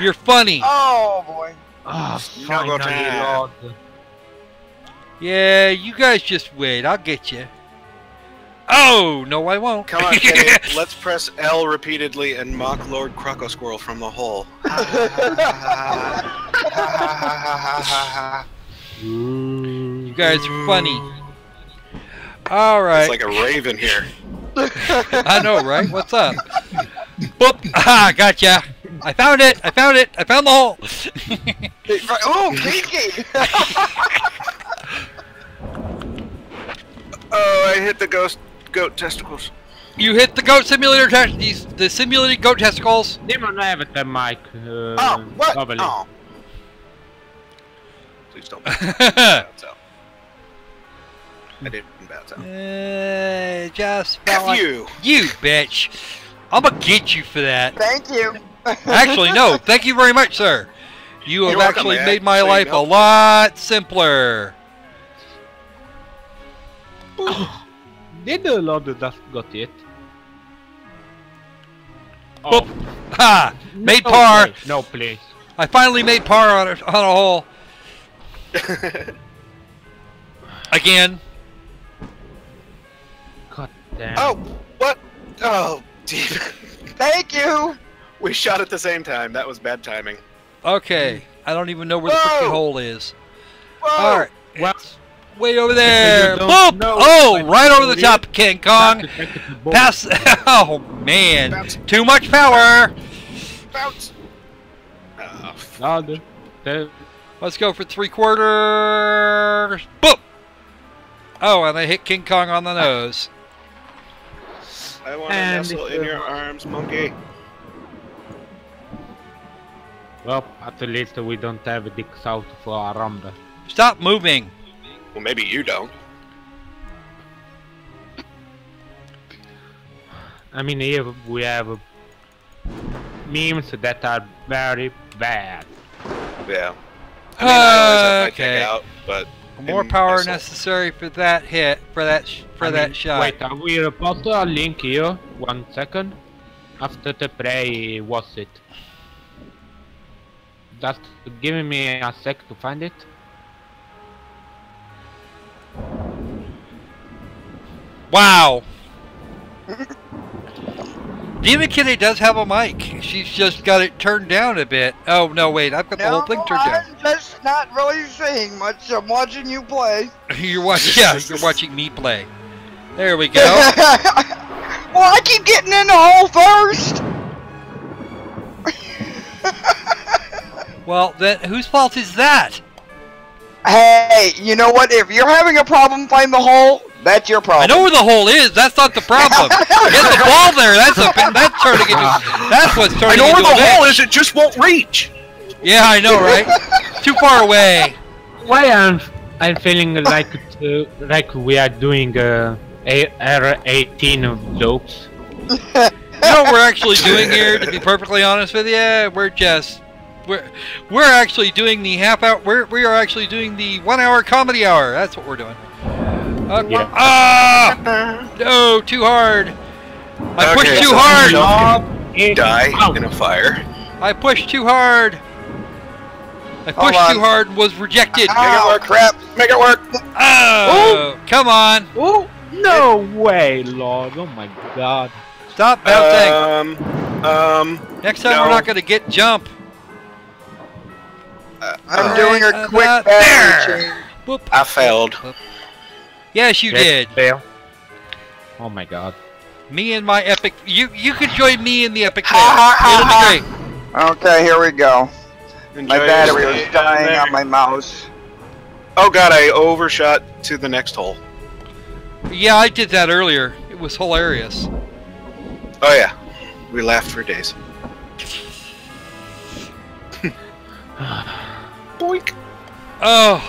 [SPEAKER 1] You're funny.
[SPEAKER 3] oh boy.
[SPEAKER 2] Ah,
[SPEAKER 4] Snuggle
[SPEAKER 2] finally,
[SPEAKER 4] time.
[SPEAKER 2] Lord.
[SPEAKER 1] Yeah, you guys just wait. I'll get you. Oh no, I won't.
[SPEAKER 4] Come on, Kitty. Let's press L repeatedly and mock Lord Croco Squirrel from the hole.
[SPEAKER 1] you guys are funny. All right.
[SPEAKER 4] It's like a raven here.
[SPEAKER 1] I know, right? What's up? Boop! Ah, gotcha. I found it. I found it. I found the hole.
[SPEAKER 3] oh, Kinky!
[SPEAKER 4] Oh, I hit the ghost goat testicles.
[SPEAKER 1] you hit the goat simulator test. These the simulated goat testicles.
[SPEAKER 2] Demon have the mic. Uh,
[SPEAKER 4] Oh, what?
[SPEAKER 2] Lovely.
[SPEAKER 4] Oh. Please don't bounce out. I didn't bounce out.
[SPEAKER 1] Uh, just felt
[SPEAKER 4] F
[SPEAKER 1] like
[SPEAKER 4] you!
[SPEAKER 1] you, bitch. I'm gonna get you for that.
[SPEAKER 3] Thank you.
[SPEAKER 1] Actually, no. Thank you very much, sir. You have
[SPEAKER 4] You're welcome,
[SPEAKER 1] actually
[SPEAKER 4] man.
[SPEAKER 1] made my
[SPEAKER 4] So
[SPEAKER 1] life
[SPEAKER 4] know.
[SPEAKER 1] a lot simpler.
[SPEAKER 2] Did the Lord just got it?
[SPEAKER 1] Boop. Ha! Made
[SPEAKER 2] no
[SPEAKER 1] par.
[SPEAKER 2] Place. No please.
[SPEAKER 1] I finally made par on a, on a hole again.
[SPEAKER 2] God damn.
[SPEAKER 4] oh, what? Oh, dear.
[SPEAKER 3] Thank you.
[SPEAKER 4] We shot at the same time. That was bad timing.
[SPEAKER 1] Okay, I don't even know where the
[SPEAKER 4] Whoa!
[SPEAKER 1] freaking hole is. All right,
[SPEAKER 2] Well,
[SPEAKER 1] it's way over there. Boop!
[SPEAKER 2] know,
[SPEAKER 1] Oh, right over the top, King Kong.
[SPEAKER 2] have to take it to board.
[SPEAKER 1] Pass. Oh man,
[SPEAKER 4] Bounce.
[SPEAKER 1] too much power.
[SPEAKER 4] Bounce! Oh,
[SPEAKER 2] No, the, the,
[SPEAKER 1] Let's go for three quarters. Boop! Oh, and I hit King Kong on the nose.
[SPEAKER 4] I want to
[SPEAKER 2] And
[SPEAKER 4] nestle in your arms, monkey.
[SPEAKER 2] well, at least we don't have a dick south for a rumble.
[SPEAKER 1] Stop moving.
[SPEAKER 4] Well, maybe you don't.
[SPEAKER 2] I mean, here we have memes that are very bad.
[SPEAKER 4] Yeah. I mean, I always have my
[SPEAKER 1] Okay.
[SPEAKER 4] out, but
[SPEAKER 1] More power
[SPEAKER 4] myself.
[SPEAKER 1] necessary for that hit, for that, sh- for
[SPEAKER 2] I
[SPEAKER 1] that
[SPEAKER 2] mean,
[SPEAKER 1] shot.
[SPEAKER 2] Wait, I will post a link here. One second. After the play, was it? Just give me a sec to find it.
[SPEAKER 1] Wow. Demon Kitty does have a mic. She's just got it turned down a bit. Oh no, wait, I've got the whole thing turned down.
[SPEAKER 3] I'm just not really saying much. I'm watching you play.
[SPEAKER 1] you're watching, yeah, you're watching me play. There we go.
[SPEAKER 3] well, I keep getting in the hole first.
[SPEAKER 1] well, then whose fault is that?
[SPEAKER 3] Hey, you know what? If you're having a problem finding the hole, that's your problem.
[SPEAKER 1] I know where the hole is. That's not the problem. Get the ball there. That's a. That's starting to get. me- That's what's
[SPEAKER 4] I
[SPEAKER 1] starting
[SPEAKER 4] know where the
[SPEAKER 1] me
[SPEAKER 4] hole is. It just won't reach.
[SPEAKER 1] Yeah, I know, right? Too far away.
[SPEAKER 2] Why I'm I'm feeling like uh, like we are doing uh, a R18 of jokes.
[SPEAKER 1] You know what we're actually doing here, to be perfectly honest with you? We're just we're we're actually doing the half hour we're we are actually doing the one hour comedy hour. That's what we're doing. Uh,
[SPEAKER 2] Yeah.
[SPEAKER 1] Ah! No, too hard. I pushed
[SPEAKER 4] Okay,
[SPEAKER 1] too
[SPEAKER 4] so
[SPEAKER 1] hard.
[SPEAKER 4] yourself Die
[SPEAKER 2] Ow.
[SPEAKER 4] in a fire.
[SPEAKER 1] I pushed too hard. I pushed too hard and was rejected.
[SPEAKER 3] Oh, crap.
[SPEAKER 4] Make it work.
[SPEAKER 1] Oh, come on.
[SPEAKER 2] Oh no way, Lord! Oh my God!
[SPEAKER 1] Stop bouncing.
[SPEAKER 4] Um, um,
[SPEAKER 1] Next time
[SPEAKER 4] no.
[SPEAKER 1] we're not going to get jump.
[SPEAKER 3] I'm
[SPEAKER 1] Alright,
[SPEAKER 3] doing a
[SPEAKER 1] uh,
[SPEAKER 3] quick
[SPEAKER 1] that- there.
[SPEAKER 3] change.
[SPEAKER 1] Whoop.
[SPEAKER 4] I failed.
[SPEAKER 1] Yes, you did.
[SPEAKER 2] Fail. Oh my God!
[SPEAKER 1] Me and my epic. You you could join me in the epic fail.
[SPEAKER 3] Ha, ha,
[SPEAKER 1] It'll
[SPEAKER 3] ha,
[SPEAKER 1] be great.
[SPEAKER 3] Okay, here we go. My
[SPEAKER 4] Enjoy your
[SPEAKER 3] battery
[SPEAKER 4] stay
[SPEAKER 3] was dying on my mouse.
[SPEAKER 4] Oh god, I overshot to the next hole.
[SPEAKER 1] Yeah, I did that earlier. It was hilarious.
[SPEAKER 4] Oh yeah, we laughed for days. Boink.
[SPEAKER 1] Oh,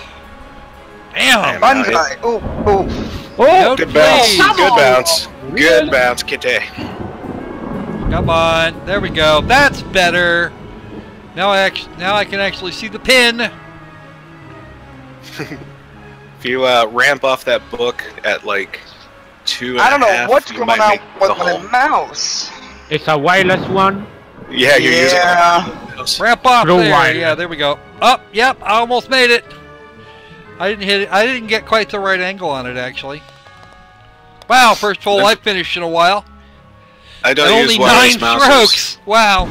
[SPEAKER 1] damn.
[SPEAKER 4] Damn.
[SPEAKER 3] Bonsai. Ooh, ooh.
[SPEAKER 2] Oh,
[SPEAKER 4] Good bounce.
[SPEAKER 1] please.
[SPEAKER 4] Good bounce.
[SPEAKER 2] Really?
[SPEAKER 4] Good bounce, Kitty.
[SPEAKER 1] Come on. There we go. That's better. Now I actually, now I can actually see the pin.
[SPEAKER 4] If you uh, ramp off that book at like two and
[SPEAKER 3] I don't
[SPEAKER 4] a
[SPEAKER 3] know
[SPEAKER 4] half,
[SPEAKER 3] what's going on with my mouse.
[SPEAKER 2] It's a wireless one.
[SPEAKER 4] Yeah, you're
[SPEAKER 3] Yeah.
[SPEAKER 4] using mouse.
[SPEAKER 1] Ramp off
[SPEAKER 2] Through
[SPEAKER 1] there.
[SPEAKER 2] wire.
[SPEAKER 1] Yeah, there we go. Up. yep. I almost made it. I didn't hit it. I didn't get quite the right angle on it actually. Wow, first hole I finished in a while.
[SPEAKER 4] I don't
[SPEAKER 1] And
[SPEAKER 4] use
[SPEAKER 1] only
[SPEAKER 4] wireless
[SPEAKER 1] nine
[SPEAKER 4] mouses
[SPEAKER 1] strokes. Wow.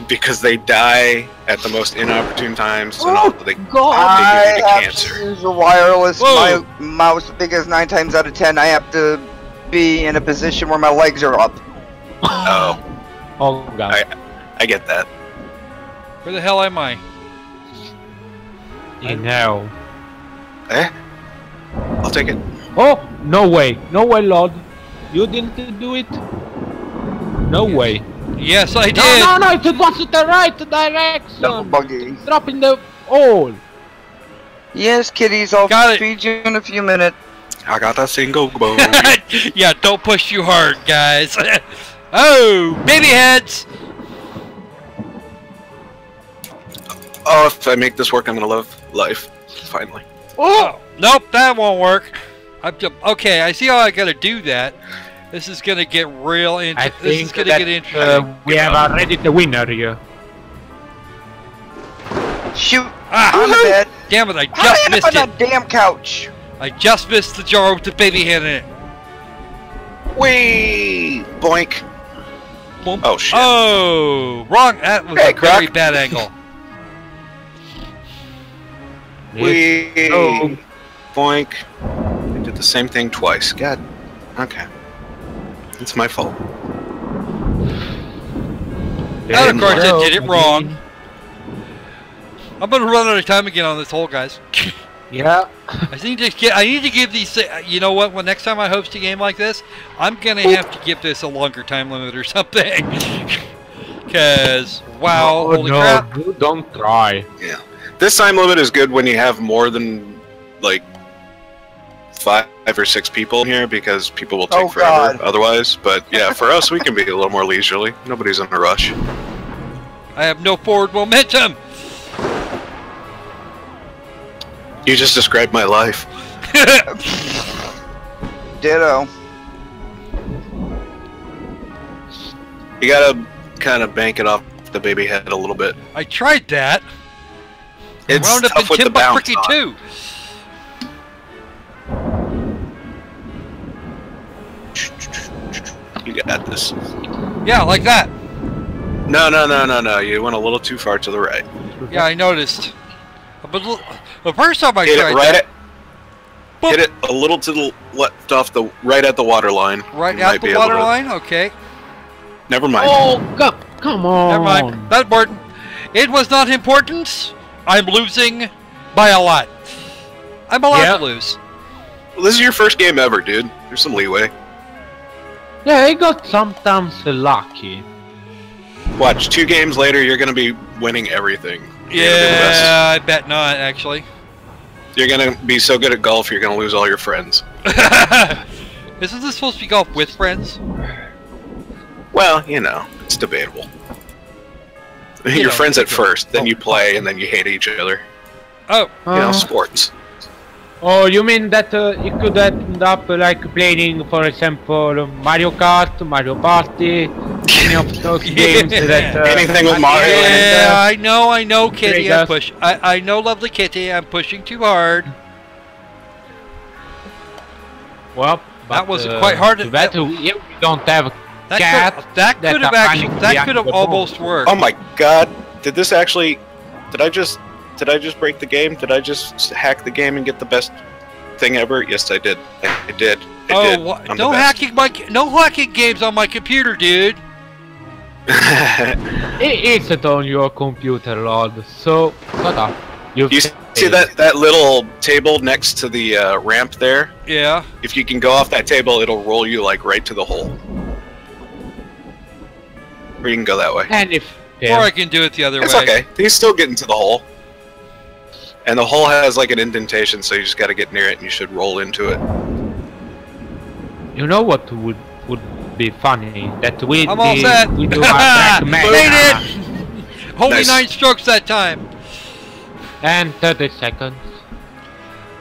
[SPEAKER 4] because they die at the most inopportune times. and
[SPEAKER 2] Oh,
[SPEAKER 4] all, they,
[SPEAKER 2] God.
[SPEAKER 3] I
[SPEAKER 4] give you the
[SPEAKER 3] have
[SPEAKER 4] cancer.
[SPEAKER 3] to use a wireless
[SPEAKER 1] Whoa.
[SPEAKER 3] my mouse because nine times out of ten I have to be in a position where my legs are up.
[SPEAKER 4] oh,
[SPEAKER 2] Oh god.
[SPEAKER 4] I- I get that.
[SPEAKER 1] Where the hell am I?
[SPEAKER 2] You know.
[SPEAKER 4] Eh? I'll take it.
[SPEAKER 2] Oh no way, no way, Lord. You didn't do it. No way.
[SPEAKER 1] Yes, I did.
[SPEAKER 2] No, no, no! It was the right
[SPEAKER 3] Double
[SPEAKER 2] direction.
[SPEAKER 3] buggy.
[SPEAKER 2] Drop in the hole.
[SPEAKER 3] Yes, kitties, I'll
[SPEAKER 1] Got it.
[SPEAKER 3] feed you in a few minutes.
[SPEAKER 4] I got a single bone.
[SPEAKER 1] yeah, don't push too hard, guys. oh, baby heads.
[SPEAKER 4] oh, if I make this work, I'm gonna love life. Finally.
[SPEAKER 1] Oh, nope, that won't work. I'm just, okay, I see how I gotta do that. This is gonna get real
[SPEAKER 2] I
[SPEAKER 1] into. This is gonna
[SPEAKER 2] that
[SPEAKER 1] get interesting.
[SPEAKER 2] uh, we have already the winner here.
[SPEAKER 3] Shoot,
[SPEAKER 1] ah,
[SPEAKER 3] on the bed.
[SPEAKER 1] damn it! I
[SPEAKER 3] How
[SPEAKER 1] just
[SPEAKER 3] did I
[SPEAKER 1] missed
[SPEAKER 3] end
[SPEAKER 1] it.
[SPEAKER 3] on that damn couch?
[SPEAKER 1] I just missed the jar with the baby head in it.
[SPEAKER 4] Whee! Boink.
[SPEAKER 1] Boom.
[SPEAKER 4] Oh shit.
[SPEAKER 1] Oh, wrong. That was
[SPEAKER 3] Hey,
[SPEAKER 1] a very
[SPEAKER 3] Croc.
[SPEAKER 1] bad angle.
[SPEAKER 4] Whee!
[SPEAKER 2] Oh.
[SPEAKER 4] Boink. I did the same thing twice. God. Okay. It's my fault.
[SPEAKER 1] Now, of course, I did oh, it wrong. I'm gonna run out of time again on this hole, guys.
[SPEAKER 2] Yeah.
[SPEAKER 1] I need to get. I need to give these. uh, You know what? When next time I host a game like this, I'm gonna have to give this a longer time limit or something. Cause wow,
[SPEAKER 2] oh,
[SPEAKER 1] holy
[SPEAKER 2] no,
[SPEAKER 1] crap!
[SPEAKER 2] don't try.
[SPEAKER 4] Yeah, this time limit is good when you have more than like five or six people in here because people will take
[SPEAKER 3] Oh,
[SPEAKER 4] forever
[SPEAKER 3] God.
[SPEAKER 4] otherwise. But yeah, for us, we can be a little more leisurely. Nobody's in a rush.
[SPEAKER 1] I have no forward momentum.
[SPEAKER 4] You just described my life.
[SPEAKER 3] Ditto.
[SPEAKER 4] You gotta kind of bank it off the baby head a little bit.
[SPEAKER 1] I tried that.
[SPEAKER 4] It's
[SPEAKER 1] Wound up in
[SPEAKER 4] tough with the bounce.
[SPEAKER 1] Timbuktu too.
[SPEAKER 4] You got this.
[SPEAKER 1] Yeah, like that.
[SPEAKER 4] No, no, no, no, no. You went a little too far to the right.
[SPEAKER 1] Yeah, I noticed. But l- the first time I
[SPEAKER 4] Hit
[SPEAKER 1] tried
[SPEAKER 4] it right
[SPEAKER 1] that,
[SPEAKER 4] at. Hit it a little to the left off the right at the water line.
[SPEAKER 1] right
[SPEAKER 4] You
[SPEAKER 1] at the
[SPEAKER 4] able
[SPEAKER 1] water
[SPEAKER 4] to-
[SPEAKER 1] line. Okay,
[SPEAKER 4] Never mind.
[SPEAKER 2] Oh, come, come on.
[SPEAKER 1] never mind. That important. It was not important. I'm losing by a lot. I'm allowed
[SPEAKER 2] Yeah.
[SPEAKER 1] to lose.
[SPEAKER 4] Well, this is your first game ever, dude. There's some leeway.
[SPEAKER 2] Yeah, I got sometimes lucky.
[SPEAKER 4] Watch, two games later, you're gonna be winning everything.
[SPEAKER 1] Yeah, I bet not. Actually,
[SPEAKER 4] You're gonna be so good at golf, you're gonna lose all your friends.
[SPEAKER 1] isn't this supposed to be golf with friends?
[SPEAKER 4] Well, you know, it's debatable.
[SPEAKER 1] You
[SPEAKER 4] You're
[SPEAKER 1] know,
[SPEAKER 4] friends at first, then you oh. play, and then you hate each other.
[SPEAKER 1] Oh,
[SPEAKER 4] You know, sports.
[SPEAKER 2] Oh, you mean that uh, you could end up uh, like playing, for example, Mario Kart, Mario Party, any of those
[SPEAKER 1] Yeah.
[SPEAKER 2] games that. Uh,
[SPEAKER 4] Anything with Mario
[SPEAKER 2] the end,
[SPEAKER 1] yeah,
[SPEAKER 2] uh,
[SPEAKER 1] I know, I know, Kitty. I'm
[SPEAKER 2] go.
[SPEAKER 1] push. I, I know, lovely Kitty. I'm pushing too hard.
[SPEAKER 2] well,
[SPEAKER 1] That wasn't
[SPEAKER 2] uh,
[SPEAKER 1] quite hard to-
[SPEAKER 2] too bad we we don't have.
[SPEAKER 1] That
[SPEAKER 2] Cat
[SPEAKER 1] could, that
[SPEAKER 2] that
[SPEAKER 1] could have actually, that could have almost worked.
[SPEAKER 4] Oh my god, did this actually. Did I just. Did I just break the game? Did I just hack the game and get the best thing ever? Yes, I did. I, I did. I
[SPEAKER 1] oh,
[SPEAKER 4] did.
[SPEAKER 1] wha-
[SPEAKER 4] I'm the
[SPEAKER 1] no hacking my, no hacking games on my computer, dude.
[SPEAKER 2] It isn't on your computer, Lord. So shut up. You
[SPEAKER 4] you see that, that little table next to the uh, ramp there?
[SPEAKER 1] Yeah.
[SPEAKER 4] If you can go off that table, it'll roll you like right to the hole. Or you can go that way.
[SPEAKER 2] And if
[SPEAKER 1] Or I can do it the other
[SPEAKER 4] It's
[SPEAKER 1] way.
[SPEAKER 4] okay. He's still getting to the hole. And the hole has like an indentation, so you just gotta get near it and you should roll into it.
[SPEAKER 2] you know what would would be funny that we
[SPEAKER 1] I'm all
[SPEAKER 2] did-
[SPEAKER 1] set.
[SPEAKER 2] we do our track match.
[SPEAKER 1] Made it! Only
[SPEAKER 4] Nice.
[SPEAKER 1] nine strokes that time.
[SPEAKER 2] And 30 seconds.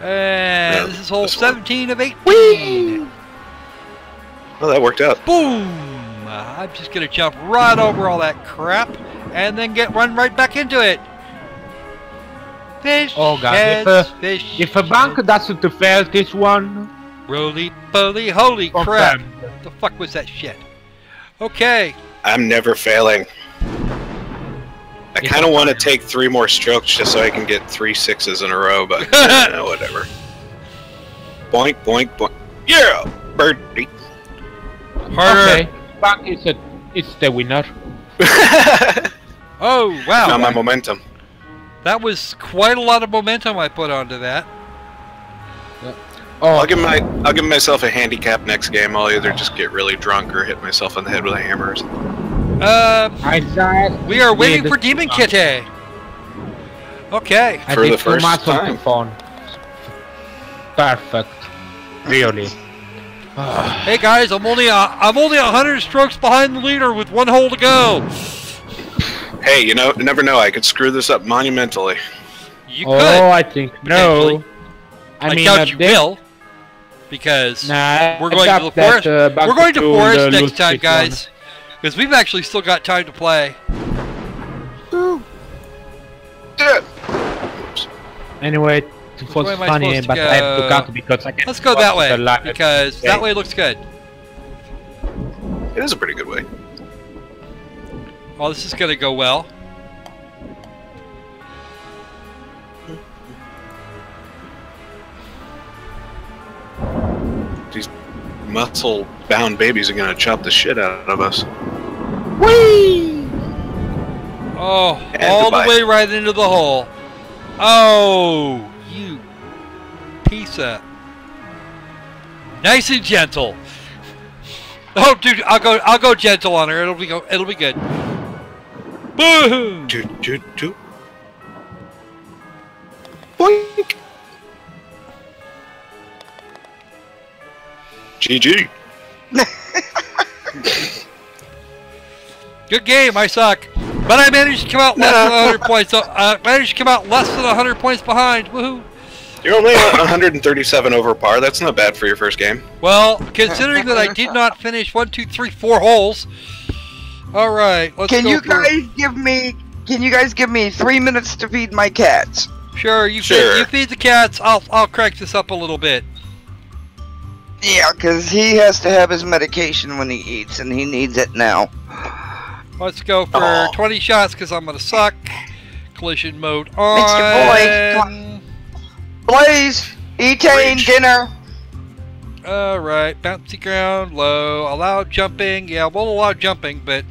[SPEAKER 1] And
[SPEAKER 4] Yeah,
[SPEAKER 1] this is hole
[SPEAKER 4] this one.
[SPEAKER 1] 17 of 18.
[SPEAKER 4] Well, that worked out.
[SPEAKER 1] Boom! I'm just gonna jump right over all that crap and then get run right back into it. Fish
[SPEAKER 2] Oh, God,
[SPEAKER 1] heads,
[SPEAKER 2] if a-
[SPEAKER 1] fish
[SPEAKER 2] If a bank
[SPEAKER 1] heads,
[SPEAKER 2] doesn't fail this one,
[SPEAKER 1] roly poly, holy crap!
[SPEAKER 2] confirmed.
[SPEAKER 1] The fuck was that shit? Okay,
[SPEAKER 4] I'm never failing. I kind of want to take three more strokes just so I can get three sixes in a row, but eh, whatever. Boink, boink, boink. Yeah! Birdie.
[SPEAKER 1] harder.
[SPEAKER 2] Okay, bank is a, it's the winner.
[SPEAKER 1] Oh wow,
[SPEAKER 4] Not my momentum.
[SPEAKER 1] That was quite a lot of momentum I put onto that.
[SPEAKER 2] Oh,
[SPEAKER 4] I'll give my I'll give myself a handicap next game. I'll either just get really drunk or hit myself on the head with a hammer. or something.
[SPEAKER 1] Uh,
[SPEAKER 2] I died.
[SPEAKER 1] we are waiting for
[SPEAKER 2] the-
[SPEAKER 1] Demon Kitty. Okay.
[SPEAKER 2] I
[SPEAKER 4] For
[SPEAKER 2] did
[SPEAKER 4] the first
[SPEAKER 2] much on
[SPEAKER 4] time.
[SPEAKER 2] the phone. Perfect. Really.
[SPEAKER 1] Hey guys, I'm only a, I'm only a hundred strokes behind the leader with one hole to go.
[SPEAKER 4] Hey, you know, you never know. I could screw this up monumentally.
[SPEAKER 1] You could. oh.
[SPEAKER 2] I think no.
[SPEAKER 1] I,
[SPEAKER 2] I, mean,
[SPEAKER 1] doubt
[SPEAKER 2] uh,
[SPEAKER 1] you
[SPEAKER 2] they-
[SPEAKER 1] will, because
[SPEAKER 2] Nah,
[SPEAKER 1] we're going to
[SPEAKER 2] doubt
[SPEAKER 1] the
[SPEAKER 2] that,
[SPEAKER 1] forest.
[SPEAKER 2] uh,
[SPEAKER 1] we're going to forest
[SPEAKER 2] uh,
[SPEAKER 1] next
[SPEAKER 2] lose
[SPEAKER 1] time, guys, because we've actually still got time to play.
[SPEAKER 4] Yeah.
[SPEAKER 2] Anyway, it
[SPEAKER 1] Which
[SPEAKER 2] was
[SPEAKER 1] way I
[SPEAKER 2] funny,
[SPEAKER 1] supposed to
[SPEAKER 2] but I have to
[SPEAKER 1] go?
[SPEAKER 2] because I can.
[SPEAKER 1] Let's go that way because
[SPEAKER 2] Okay.
[SPEAKER 1] that way looks good.
[SPEAKER 4] It is a pretty good way.
[SPEAKER 1] Oh, this is going to go well.
[SPEAKER 4] These muscle-bound babies are gonna chop the shit out of us.
[SPEAKER 1] Oh,
[SPEAKER 4] And
[SPEAKER 1] all
[SPEAKER 4] goodbye.
[SPEAKER 1] the way right into the hole. Oh, you piece of nice and gentle. Oh, dude, I'll go. I'll go gentle on her. It'll be go. It'll be good. Boom!
[SPEAKER 4] Doot. Boink. GG.
[SPEAKER 1] Good game. I suck, but I managed to come out less than 100 points. Uh, managed to come out less than 100 points behind. Woohoo!
[SPEAKER 4] You're only 137 over par. That's not bad for your first game.
[SPEAKER 1] Well, considering that I did not finish one, two, three, four holes. All right, let's
[SPEAKER 3] Can
[SPEAKER 1] go
[SPEAKER 3] you
[SPEAKER 1] through.
[SPEAKER 3] guys give me? Can you guys give me three minutes to feed my cats?
[SPEAKER 1] Sure, you
[SPEAKER 4] Sure.
[SPEAKER 1] feed you feed the cats. I'll I'll crank this up a little bit.
[SPEAKER 3] Yeah, because he has to have his medication when he eats, and he needs it now.
[SPEAKER 1] Let's go for
[SPEAKER 4] Aw.
[SPEAKER 1] 20 shots because I'm gonna suck. Collision mode on.
[SPEAKER 3] Mr. Boy, come Blaze, eating
[SPEAKER 4] Rage.
[SPEAKER 3] dinner.
[SPEAKER 1] All right, bouncy ground, low, allow jumping. Yeah, we'll allow jumping, but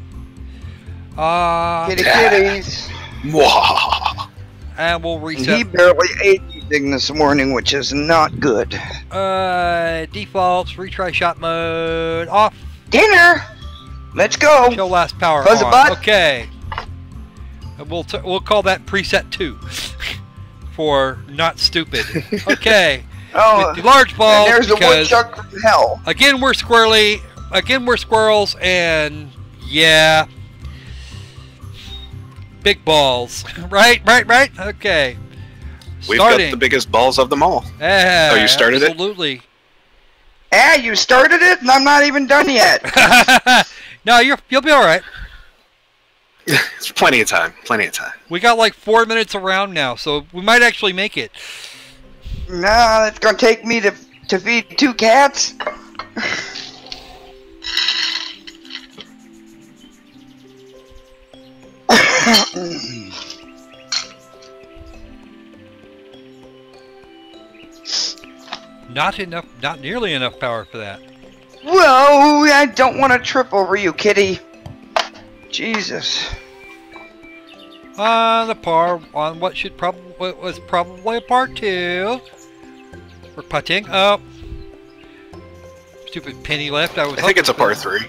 [SPEAKER 1] uh,
[SPEAKER 3] Kitty kitties.
[SPEAKER 1] And we'll reset.
[SPEAKER 3] he barely ate anything this morning, which is not good.
[SPEAKER 1] Uh, defaults, retry shot mode off.
[SPEAKER 3] Dinner. Let's go.
[SPEAKER 1] Show last power on. Okay. And we'll t- we'll call that preset two for not stupid. Okay.
[SPEAKER 3] Oh,
[SPEAKER 1] the large
[SPEAKER 3] and
[SPEAKER 1] balls
[SPEAKER 3] there's a
[SPEAKER 1] because
[SPEAKER 3] woodchuck from hell.
[SPEAKER 1] again we're squirrely. Again we're squirrels and yeah. Big balls. right, right, right. Okay.
[SPEAKER 4] We've
[SPEAKER 1] Starting.
[SPEAKER 4] got the biggest balls of them all.
[SPEAKER 1] Yeah,
[SPEAKER 4] Oh, you started it?
[SPEAKER 1] Absolutely.
[SPEAKER 3] Ah, you started it, and I'm not even done yet.
[SPEAKER 1] no, you're you'll be all right.
[SPEAKER 4] It's plenty of time. Plenty of time.
[SPEAKER 1] We got like four minutes around now, so we might actually make it.
[SPEAKER 3] nah, it's gonna take me to to feed two cats.
[SPEAKER 1] Not enough, not nearly enough power for that.
[SPEAKER 3] Whoa, I don't want to trip over you, kitty. Jesus.
[SPEAKER 1] On the par, on what should probably what was probably a par two. We're putting. up. stupid penny left. I was.
[SPEAKER 4] I think it's a
[SPEAKER 1] hoping
[SPEAKER 4] par three.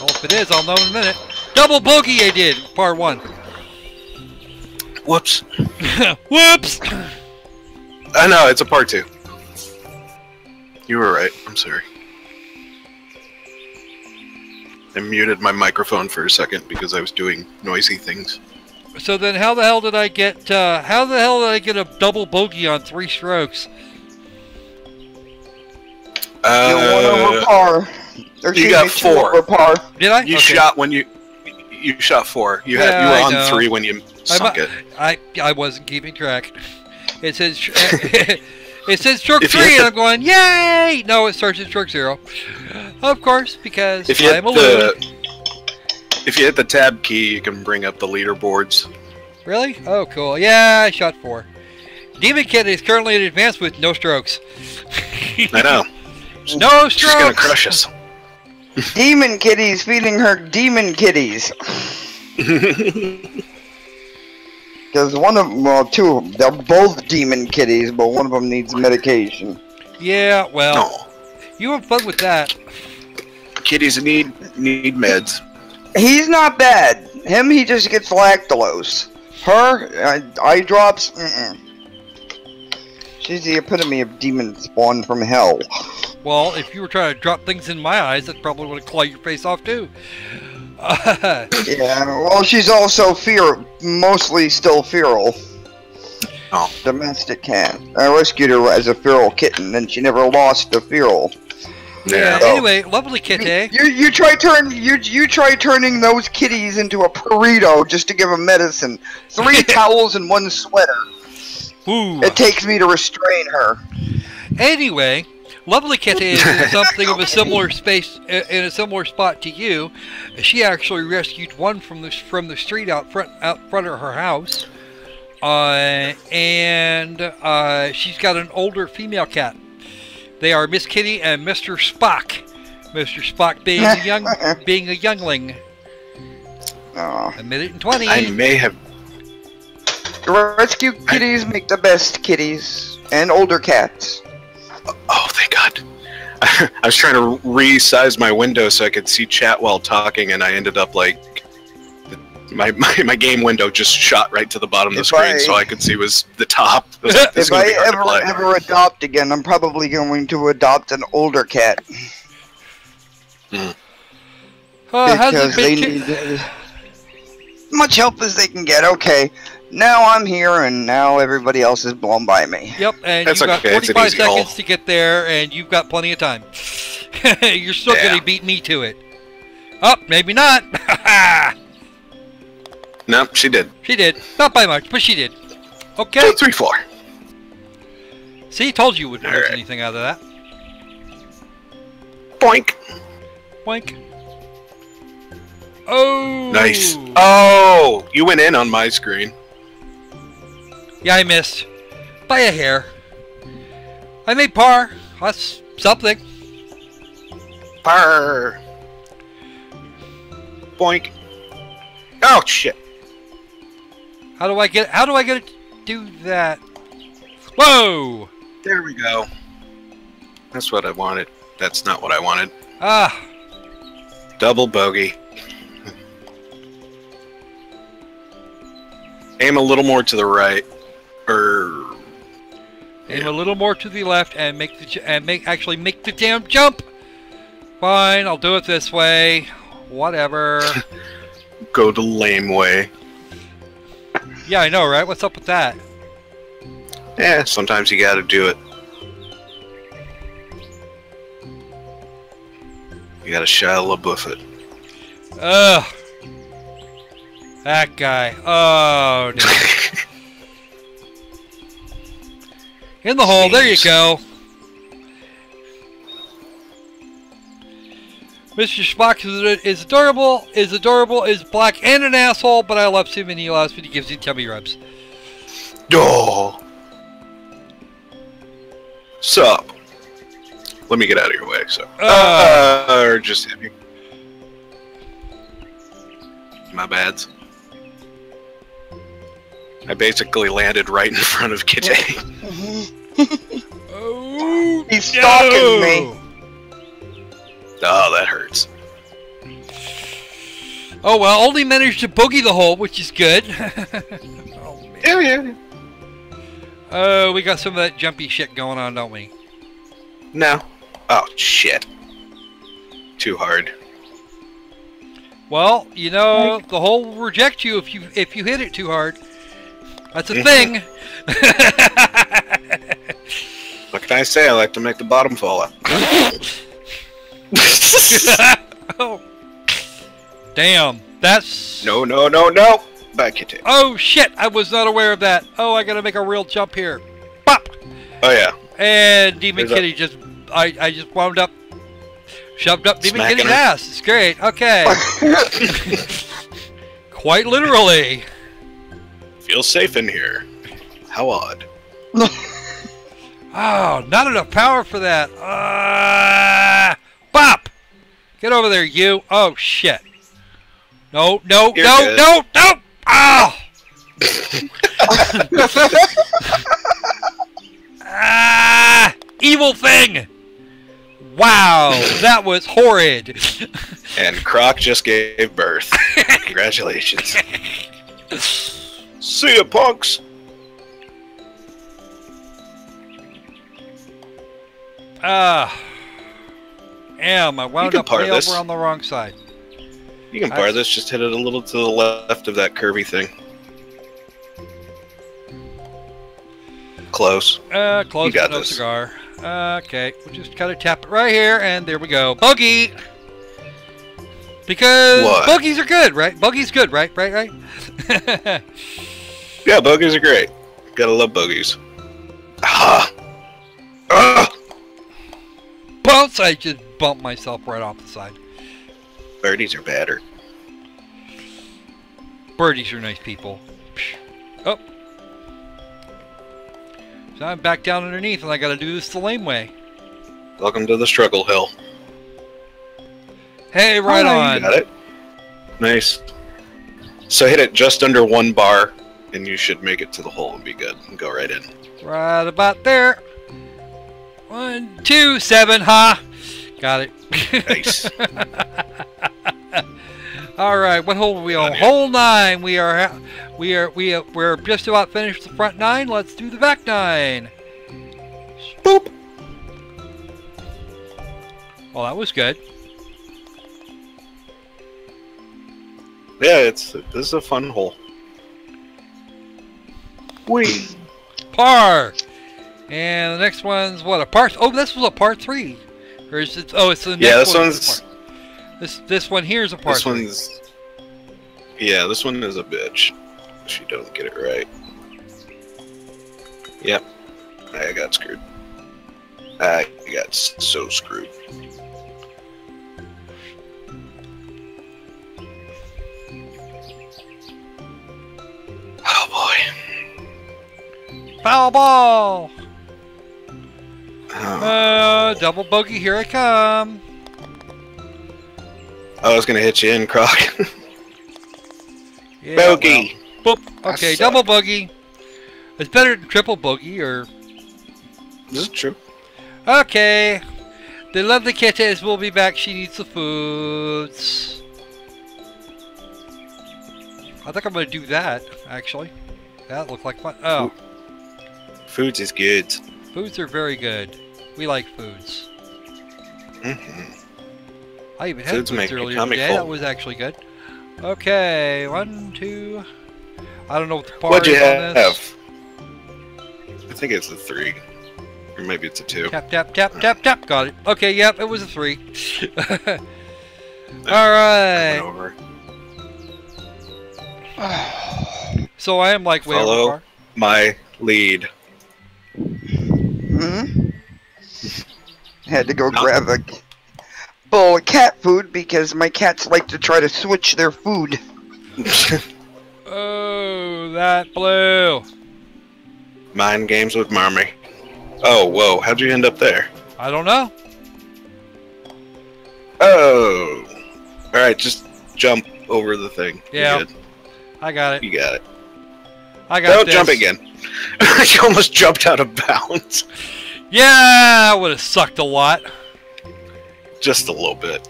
[SPEAKER 1] Well, if it is, I'll know in a minute. Double bogey, I did. Par one.
[SPEAKER 4] Whoops.
[SPEAKER 1] Whoops.
[SPEAKER 4] I know it's a par two. You were right. I'm sorry. I muted my microphone for a second because I was doing noisy things.
[SPEAKER 1] So then, how the hell did I get? Uh, how the hell did I get a double bogey on three strokes?
[SPEAKER 3] You're one over
[SPEAKER 4] Uh,
[SPEAKER 3] par. Or
[SPEAKER 4] you got
[SPEAKER 3] me,
[SPEAKER 4] four.
[SPEAKER 3] over par.
[SPEAKER 1] Did I?
[SPEAKER 4] you
[SPEAKER 1] Okay.
[SPEAKER 4] shot when you you shot four. You had
[SPEAKER 1] Yeah,
[SPEAKER 4] you
[SPEAKER 1] I
[SPEAKER 4] were on
[SPEAKER 1] know.
[SPEAKER 4] three when you
[SPEAKER 1] I
[SPEAKER 4] sunk it.
[SPEAKER 1] I I wasn't keeping track. It says it says stroke
[SPEAKER 4] If
[SPEAKER 1] three, and I'm going yay! No, it starts at stroke zero. Of course, because
[SPEAKER 4] If you
[SPEAKER 1] I'm a loon.
[SPEAKER 4] the if you hit the tab key, you can bring up the leaderboards.
[SPEAKER 1] Really? Oh, cool. Yeah, I shot four. Demon Kid is currently in advance with no strokes.
[SPEAKER 4] I know.
[SPEAKER 1] no strokes.
[SPEAKER 4] She's gonna crush us.
[SPEAKER 3] Demon kitties feeding her demon kitties. Because one of them, well, two, they're both demon kitties, but one of them needs medication.
[SPEAKER 1] Yeah, well,
[SPEAKER 4] no,
[SPEAKER 1] you have fun with that.
[SPEAKER 4] kitties need need meds.
[SPEAKER 3] He's not bad. Him, he just gets lactose. Her, uh, eye drops. Mm-mm. She's the epitome of demon spawn from hell.
[SPEAKER 1] Well, if you were trying to drop things in my eyes, that probably would have clawed your face off too.
[SPEAKER 3] Yeah, well, she's also fear, mostly still feral.
[SPEAKER 4] Oh.
[SPEAKER 3] Domestic cat. I rescued her as a feral kitten, and she never lost the feral.
[SPEAKER 1] yeah.
[SPEAKER 3] So-
[SPEAKER 1] Anyway, lovely kitty. Eh?
[SPEAKER 3] You you try turn you you try turning those kitties into a burrito just to give them medicine. Three towels and one sweater.
[SPEAKER 1] Ooh.
[SPEAKER 3] It takes me to restrain her.
[SPEAKER 1] Anyway, Lovely Kitty is in something of a similar space, in a similar spot to you. She actually rescued one from the from the street out front out front of her house, uh, and uh, she's got an older female cat. They are Miss Kitty and Mr. Spock. Mr. Spock being a young being a youngling,
[SPEAKER 3] Aw.
[SPEAKER 1] a minute and twenty.
[SPEAKER 4] I may have.
[SPEAKER 3] Rescue kitties make the best kitties and older cats.
[SPEAKER 4] Oh, thank God. I was trying to resize my window so I could see chat while talking, and I ended up like my my, my game window just shot right to the bottom of the
[SPEAKER 3] If
[SPEAKER 4] screen,
[SPEAKER 3] I-
[SPEAKER 4] so I could see was the top. Was like, this
[SPEAKER 3] If I
[SPEAKER 4] be to
[SPEAKER 3] ever ever adopt again, I'm probably going to adopt an older cat
[SPEAKER 1] Uh,
[SPEAKER 3] because
[SPEAKER 1] it
[SPEAKER 3] they need as much help as they can get. Okay, now I'm here, and now everybody else is blown by me.
[SPEAKER 1] Yep, and
[SPEAKER 4] That's
[SPEAKER 1] you've got
[SPEAKER 4] okay, it's
[SPEAKER 1] 45 seconds
[SPEAKER 4] haul.
[SPEAKER 1] to get there, and you've got plenty of time. You're still
[SPEAKER 4] Yeah.
[SPEAKER 1] going to beat me to it. Oh, maybe not.
[SPEAKER 4] No, she did.
[SPEAKER 1] she did. Not by much, but she did. Okay.
[SPEAKER 4] Two, three, four.
[SPEAKER 1] See, told you wouldn't lose
[SPEAKER 4] Alright.
[SPEAKER 1] anything out of that.
[SPEAKER 4] Boink.
[SPEAKER 1] Boink. Oh.
[SPEAKER 4] Nice. Oh, you went in on my screen.
[SPEAKER 1] Yeah, I missed. By a hair. I made par. That's something.
[SPEAKER 4] Par. Boink. Oh shit.
[SPEAKER 1] How do I get? How do I get to do that? Whoa!
[SPEAKER 4] There we go. That's what I wanted. That's not what I wanted.
[SPEAKER 1] Ah,
[SPEAKER 4] Double bogey. Aim a little more to the right. Er,
[SPEAKER 1] aim a little more to the left and make the and make actually make the damn jump. Fine, I'll do it this way. Whatever.
[SPEAKER 4] go the lame way.
[SPEAKER 1] yeah, I know, right? What's up with that?
[SPEAKER 4] Yeah, sometimes you gotta do it. You gotta Shia LaBeouf it.
[SPEAKER 1] Ugh. That guy. Oh, no. In the hole. There you go. Mr. Spock is, is adorable, is adorable, is black and an asshole, but I love him and he allows me to give him tummy rubs.
[SPEAKER 4] Oh. Sup? Let me get out of your way. So,
[SPEAKER 1] Uh,
[SPEAKER 4] uh, or just hit me. My bads. I basically landed right in front of Kitty.
[SPEAKER 1] oh,
[SPEAKER 3] He's stalking me.
[SPEAKER 4] oh, that hurts.
[SPEAKER 1] Oh well, only managed to bogey the hole, which is good. oh man.
[SPEAKER 4] Yeah, yeah.
[SPEAKER 1] Oh, we got some of that jumpy shit going on, don't we?
[SPEAKER 4] No. Oh shit. Too hard.
[SPEAKER 1] Well, you know, the hole will reject you if you if you hit it too hard. That's a thing.
[SPEAKER 4] What can I say? I like to make the bottom fall out.
[SPEAKER 1] oh. Damn. That's
[SPEAKER 4] no, no, no, no. Back you take.
[SPEAKER 1] Oh shit, I was not aware of that. Oh, I gotta make a real jump here. Pop!
[SPEAKER 4] Oh yeah.
[SPEAKER 1] And Demon
[SPEAKER 4] There's a-
[SPEAKER 1] Kitty just I, I just wound up shoved up Demon
[SPEAKER 4] Smacking
[SPEAKER 1] Kitty's
[SPEAKER 4] her.
[SPEAKER 1] ass. It's great. Okay. Quite literally.
[SPEAKER 4] Feel safe in here. How odd.
[SPEAKER 1] Oh, not enough power for that. Uh, bop! Get over there, you. Oh shit. No, no,
[SPEAKER 4] You're
[SPEAKER 1] no,
[SPEAKER 4] good.
[SPEAKER 1] no, no! Oh! ah! Evil thing! Wow, that was horrid.
[SPEAKER 4] And Croc just gave birth. Congratulations. See ya, punks.
[SPEAKER 1] Ah. Damn, I wound up way
[SPEAKER 4] this.
[SPEAKER 1] over on the wrong side.
[SPEAKER 4] You can bar this. Just hit it a little to the left of that curvy thing. Close.
[SPEAKER 1] Uh, close
[SPEAKER 4] You got
[SPEAKER 1] no
[SPEAKER 4] this.
[SPEAKER 1] cigar. okay, we'll just kind of tap it right here, and there we go. Buggy! Because
[SPEAKER 4] What?
[SPEAKER 1] buggies are good, right? Buggy's good, right? Right, right?
[SPEAKER 4] Yeah, bogies are great. Gotta love bogies. Ah. Ah.
[SPEAKER 1] Bounce! I just bumped myself right off the side.
[SPEAKER 4] Birdies are better.
[SPEAKER 1] Birdies are nice people. Psh. Oh. So I'm back down underneath, and I gotta do this the lame way.
[SPEAKER 4] Welcome to the struggle hill.
[SPEAKER 1] Hey, right on.
[SPEAKER 4] Got it? Nice. So hit it just under one bar, and you should make it to the hole and be good. And go right in.
[SPEAKER 1] Right about there. One, two, seven, ha! Got it.
[SPEAKER 4] Nice.
[SPEAKER 1] All right, what hole are we on?
[SPEAKER 4] Okay.
[SPEAKER 1] Hole nine. We are, we are, we are, we're just about finished the front nine. Let's do the back nine.
[SPEAKER 4] Boop.
[SPEAKER 1] Well, that was good.
[SPEAKER 4] Yeah, it's this is a fun hole. Wee.
[SPEAKER 1] Par. And the next one's what a par. Oh, this was a par three. Or is it? Oh, it's the next
[SPEAKER 4] Yeah, this
[SPEAKER 1] one.
[SPEAKER 4] one's
[SPEAKER 1] This this one here is a par
[SPEAKER 4] this
[SPEAKER 1] three.
[SPEAKER 4] one's yeah, this one is a bitch. If you don't get it right. Yep. I got screwed. I got so screwed. Oh
[SPEAKER 1] Foul ball.
[SPEAKER 4] Oh,
[SPEAKER 1] Uh, double bogey. Here I come.
[SPEAKER 4] I was gonna hit you in, Croc.
[SPEAKER 1] Yeah,
[SPEAKER 4] Bogey.
[SPEAKER 1] well, boop. Okay, double bogey. It's better than triple bogey or
[SPEAKER 4] This is true.
[SPEAKER 1] Okay. They love the lovely kittens will be back. She needs the foods. I think I'm gonna do that, actually. That looked like fun. Oh,
[SPEAKER 4] Foods is good.
[SPEAKER 1] foods are very good. We like foods.
[SPEAKER 4] hmm
[SPEAKER 1] I even had
[SPEAKER 4] Foods
[SPEAKER 1] foods
[SPEAKER 4] make your
[SPEAKER 1] earlier today.
[SPEAKER 4] full.
[SPEAKER 1] That was actually good. Okay, one, two. I don't know what the par
[SPEAKER 4] What'd you
[SPEAKER 1] is on this.
[SPEAKER 4] have? I think it's a three, or maybe it's a two.
[SPEAKER 1] Tap, tap, tap, tap, tap. Got it. Okay, yep, it was a three. All right.
[SPEAKER 4] Over.
[SPEAKER 1] So I am like way
[SPEAKER 4] Follow. My lead.
[SPEAKER 3] Hmm? Had to go
[SPEAKER 4] No.
[SPEAKER 3] grab a bowl of cat food because my cats like to try to switch their food.
[SPEAKER 1] Oh, that blue.
[SPEAKER 4] Mind games with Marmy. Oh, whoa! How'd you end up there?
[SPEAKER 1] I don't know.
[SPEAKER 4] Oh. All right, just jump over the thing.
[SPEAKER 1] Yeah. I got it.
[SPEAKER 4] you got it.
[SPEAKER 1] I got it.
[SPEAKER 4] Don't
[SPEAKER 1] this.
[SPEAKER 4] jump again. you almost jumped out of bounds.
[SPEAKER 1] Yeah, that would have sucked a lot.
[SPEAKER 4] Just a little bit.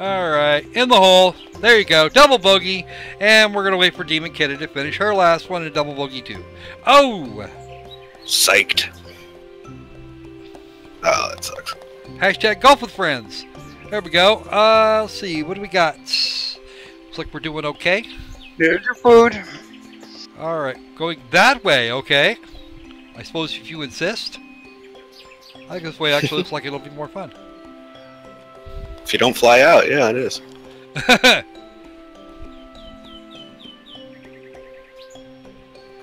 [SPEAKER 1] All right, in the hole. There you go, double bogey, and we're gonna wait for Demon Kitty to finish her last one and double bogey too. Oh,
[SPEAKER 4] Psyched. Oh, that sucks.
[SPEAKER 1] hashtag golf with friends. There we go. Uh, let's see. What do we got? Looks like we're doing okay.
[SPEAKER 3] Here's your food.
[SPEAKER 1] All right, going that way. Okay. I suppose if you insist. I think this way actually looks like it'll be more fun.
[SPEAKER 4] If you don't fly out, yeah, it is.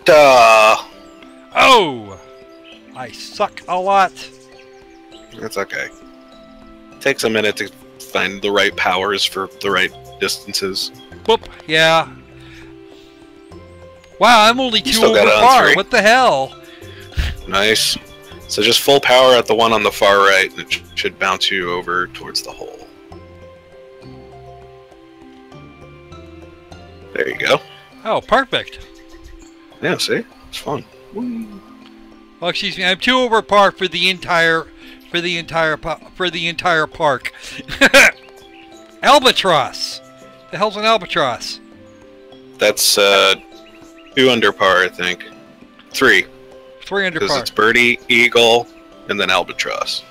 [SPEAKER 4] Duh.
[SPEAKER 1] oh, I suck a lot.
[SPEAKER 4] That's okay. Takes a minute to find the right powers for the right distances.
[SPEAKER 1] Boop. Yeah. Wow, I'm only two over par. What the hell?
[SPEAKER 4] Nice. So just full power at the one on the far right, and it should bounce you over towards the hole. There you go.
[SPEAKER 1] Oh, perfect.
[SPEAKER 4] Yeah, see? It's fun.
[SPEAKER 1] Oh, excuse me. I'm two over par for the entire, for the entire, for the entire park. albatross. The hell's an albatross?
[SPEAKER 4] That's uh, two under par, I think. Three,
[SPEAKER 1] Three under
[SPEAKER 4] because it's birdie, eagle, and then albatross.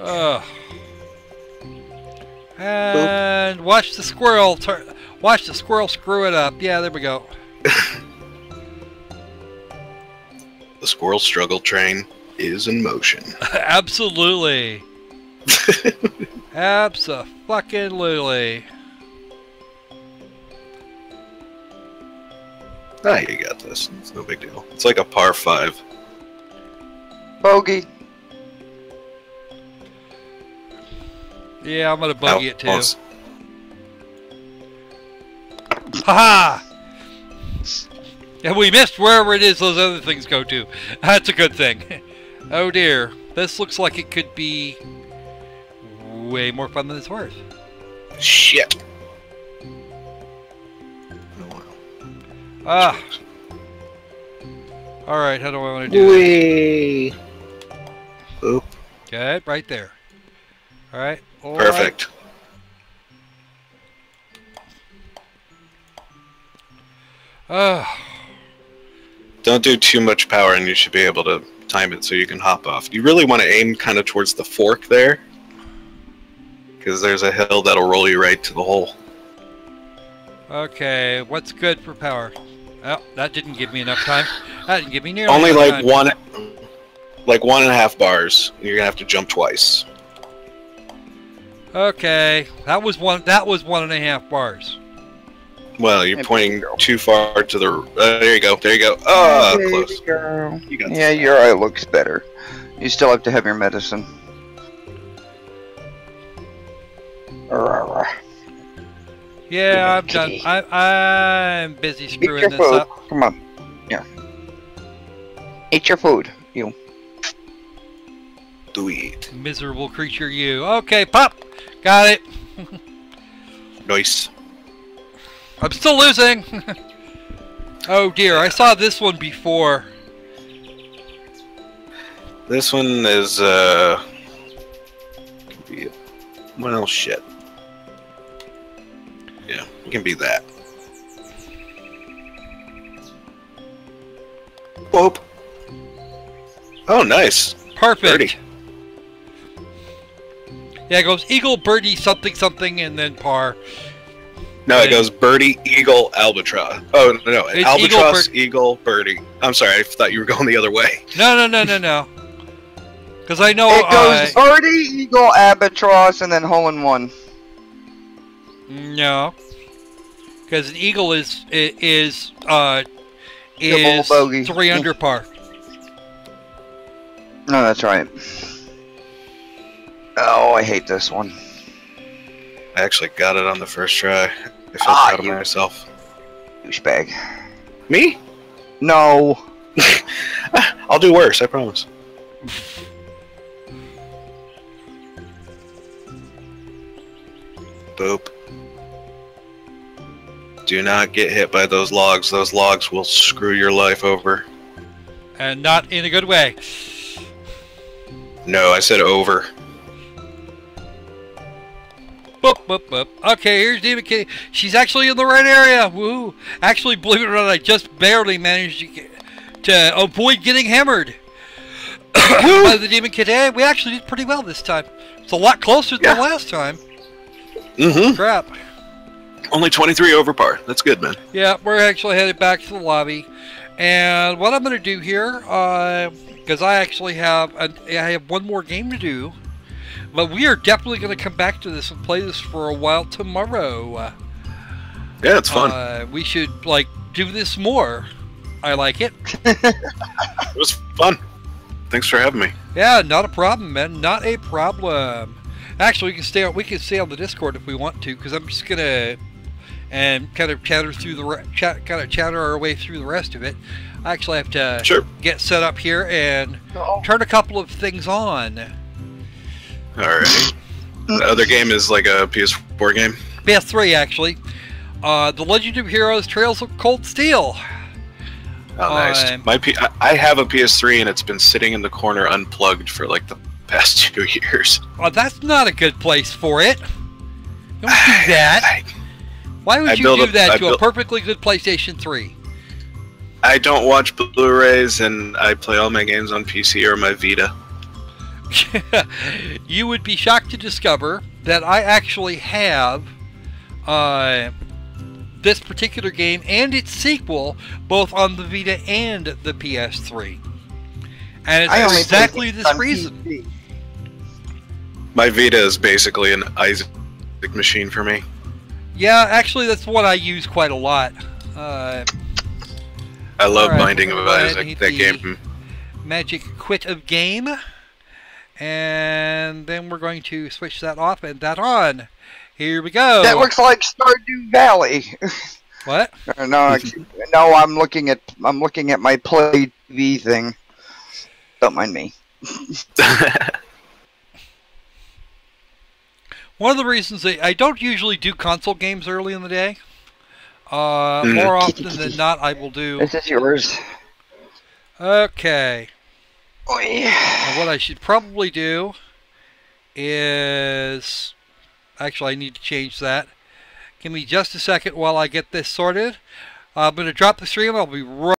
[SPEAKER 1] Ugh. And watch the squirrel turn. Watch the squirrel screw it up. Yeah, there we go.
[SPEAKER 4] The squirrel struggle train is in motion.
[SPEAKER 1] Absolutely. Absolutely.
[SPEAKER 4] ah, you got this. It's no big deal. It's like a par five.
[SPEAKER 3] Bogey.
[SPEAKER 1] Yeah, I'm gonna bogey
[SPEAKER 4] Out-
[SPEAKER 1] it too.
[SPEAKER 4] almost-
[SPEAKER 1] Haha! And we missed wherever it is those other things go to. That's a good thing. Oh dear. This looks like it could be way more fun than it's worth.
[SPEAKER 4] Shit. Oh.
[SPEAKER 1] Ah. Alright, how do I want to do this?
[SPEAKER 4] Whee! Oop.
[SPEAKER 1] Good, right there. Alright. alright.
[SPEAKER 4] Perfect.
[SPEAKER 1] Ah.
[SPEAKER 4] Don't do too much power, and you should be able to time it so you can hop off. You really want to aim kind of towards the fork there, because there's a hill that'll roll you right to the hole.
[SPEAKER 1] Okay, what's good for power? Oh, that didn't give me enough time. That didn't give me nearly
[SPEAKER 4] Only like
[SPEAKER 1] time.
[SPEAKER 4] one, like one and a half bars. You're gonna have to jump twice.
[SPEAKER 1] Okay, that was one. That was one and a half bars.
[SPEAKER 4] Well, you're pointing too far to the. Uh, there you go. There you go. Ah,
[SPEAKER 3] There
[SPEAKER 4] close.
[SPEAKER 3] you go.
[SPEAKER 4] You got
[SPEAKER 3] Yeah, your eye looks better. You still have to have your medicine.
[SPEAKER 1] Yeah, I'm done. I, I'm busy
[SPEAKER 3] Eat
[SPEAKER 1] screwing
[SPEAKER 3] your
[SPEAKER 1] this
[SPEAKER 3] food.
[SPEAKER 1] up.
[SPEAKER 3] Come on. Yeah. Eat your food. You.
[SPEAKER 4] Do it.
[SPEAKER 1] Miserable creature, you. Okay, pop. Got it.
[SPEAKER 4] Nice.
[SPEAKER 1] I'm still losing. oh dear, I saw this one before.
[SPEAKER 4] This one is uh. Well, shit. Yeah, it can be that. Whoop. Oh, nice.
[SPEAKER 1] Perfect.
[SPEAKER 4] Birdie.
[SPEAKER 1] Yeah, it goes eagle, birdie, something, something, and then par.
[SPEAKER 4] No, it goes birdie, eagle, albatross. Oh no, no,
[SPEAKER 1] It's
[SPEAKER 4] albatross,
[SPEAKER 1] eagle,
[SPEAKER 4] eagle, birdie. I'm sorry, I thought you were going the other way.
[SPEAKER 1] No, no, no, no, no. Because I know.
[SPEAKER 3] it goes
[SPEAKER 1] uh,
[SPEAKER 3] birdie, eagle, albatross, and then hole in one.
[SPEAKER 1] no. Because an eagle is i- is uh is
[SPEAKER 3] bogey.
[SPEAKER 1] three under par.
[SPEAKER 3] No, that's right. Oh, I hate this one.
[SPEAKER 4] I actually got it on the first try. I feel
[SPEAKER 3] Ah,
[SPEAKER 4] proud of
[SPEAKER 3] you-
[SPEAKER 4] myself.
[SPEAKER 3] Douchebag.
[SPEAKER 4] Me?
[SPEAKER 3] No.
[SPEAKER 4] I'll do worse. I promise. Boop. Do not get hit by those logs. Those logs will screw your life over.
[SPEAKER 1] And not in a good way.
[SPEAKER 4] No, I said over.
[SPEAKER 1] Boop, boop, boop. Okay, here's Demon Kitty. She's actually in the right area. Woo! Actually, believe it or not, I just barely managed to, get, to avoid getting hammered by the Demon Kitty. We actually did pretty well this time. It's a lot closer than last time.
[SPEAKER 4] Mm-hmm.
[SPEAKER 1] Crap.
[SPEAKER 4] Only 23 over par. That's good, man.
[SPEAKER 1] Yeah, we're actually headed back to the lobby. And what I'm going to do here, because I actually have a, I have one more game to do, but we are definitely going to come back to this and play this for a while tomorrow.
[SPEAKER 4] Yeah, it's fun.
[SPEAKER 1] Uh, we should like do this more. I like it.
[SPEAKER 4] it was fun. Thanks for having me.
[SPEAKER 1] Yeah, not a problem, man. Not a problem. Actually, we can stay on. We can stay on the Discord if we want to, because I'm just gonna and kind of chatter through the chat, kind of chatter our way through the rest of it. I actually have to
[SPEAKER 4] Sure.
[SPEAKER 1] get set up here and turn a couple of things on.
[SPEAKER 4] All right. The other game is like a PS4 game.
[SPEAKER 1] PS3 actually. Uh, the Legend of Heroes: Trails of Cold Steel.
[SPEAKER 4] Oh, nice.
[SPEAKER 1] Um,
[SPEAKER 4] My P- I- have a PS3 and it's been sitting in the corner unplugged for like the past two years.
[SPEAKER 1] Uh, that's not a good place for it. Don't do that.
[SPEAKER 4] I,
[SPEAKER 1] Why would
[SPEAKER 4] I
[SPEAKER 1] you do
[SPEAKER 4] a-
[SPEAKER 1] that to a perfectly good PlayStation 3?
[SPEAKER 4] I don't watch Blu-rays and I play all my games on PC or my Vita.
[SPEAKER 1] you would be shocked to discover that I actually have uh, this particular game and its sequel both on the Vita and the PS3. And it's
[SPEAKER 3] I
[SPEAKER 1] exactly this reason.
[SPEAKER 3] PC.
[SPEAKER 4] My Vita is basically an Isaac machine for me.
[SPEAKER 1] Yeah, actually, that's what I use quite a lot. Uh,
[SPEAKER 4] I love
[SPEAKER 1] Alright,
[SPEAKER 4] Binding of
[SPEAKER 1] we'll go ahead and
[SPEAKER 4] Isaac. That game.
[SPEAKER 1] Magic Quit of Game. And then we're going to switch that off and that on. Here we go.
[SPEAKER 3] That looks like Stardew Valley.
[SPEAKER 1] what?
[SPEAKER 3] Uh, no, no, I'm looking at I'm looking at my Play TV thing. Don't mind me.
[SPEAKER 1] One of the reasons that I don't usually do console games early in the day. Uh. More often than not, I will do.
[SPEAKER 3] This is yours.
[SPEAKER 1] Okay. And what I should probably do is. Actually, I need to change that. Give me just a second while I get this sorted. I'm going to drop the stream. I'll be right.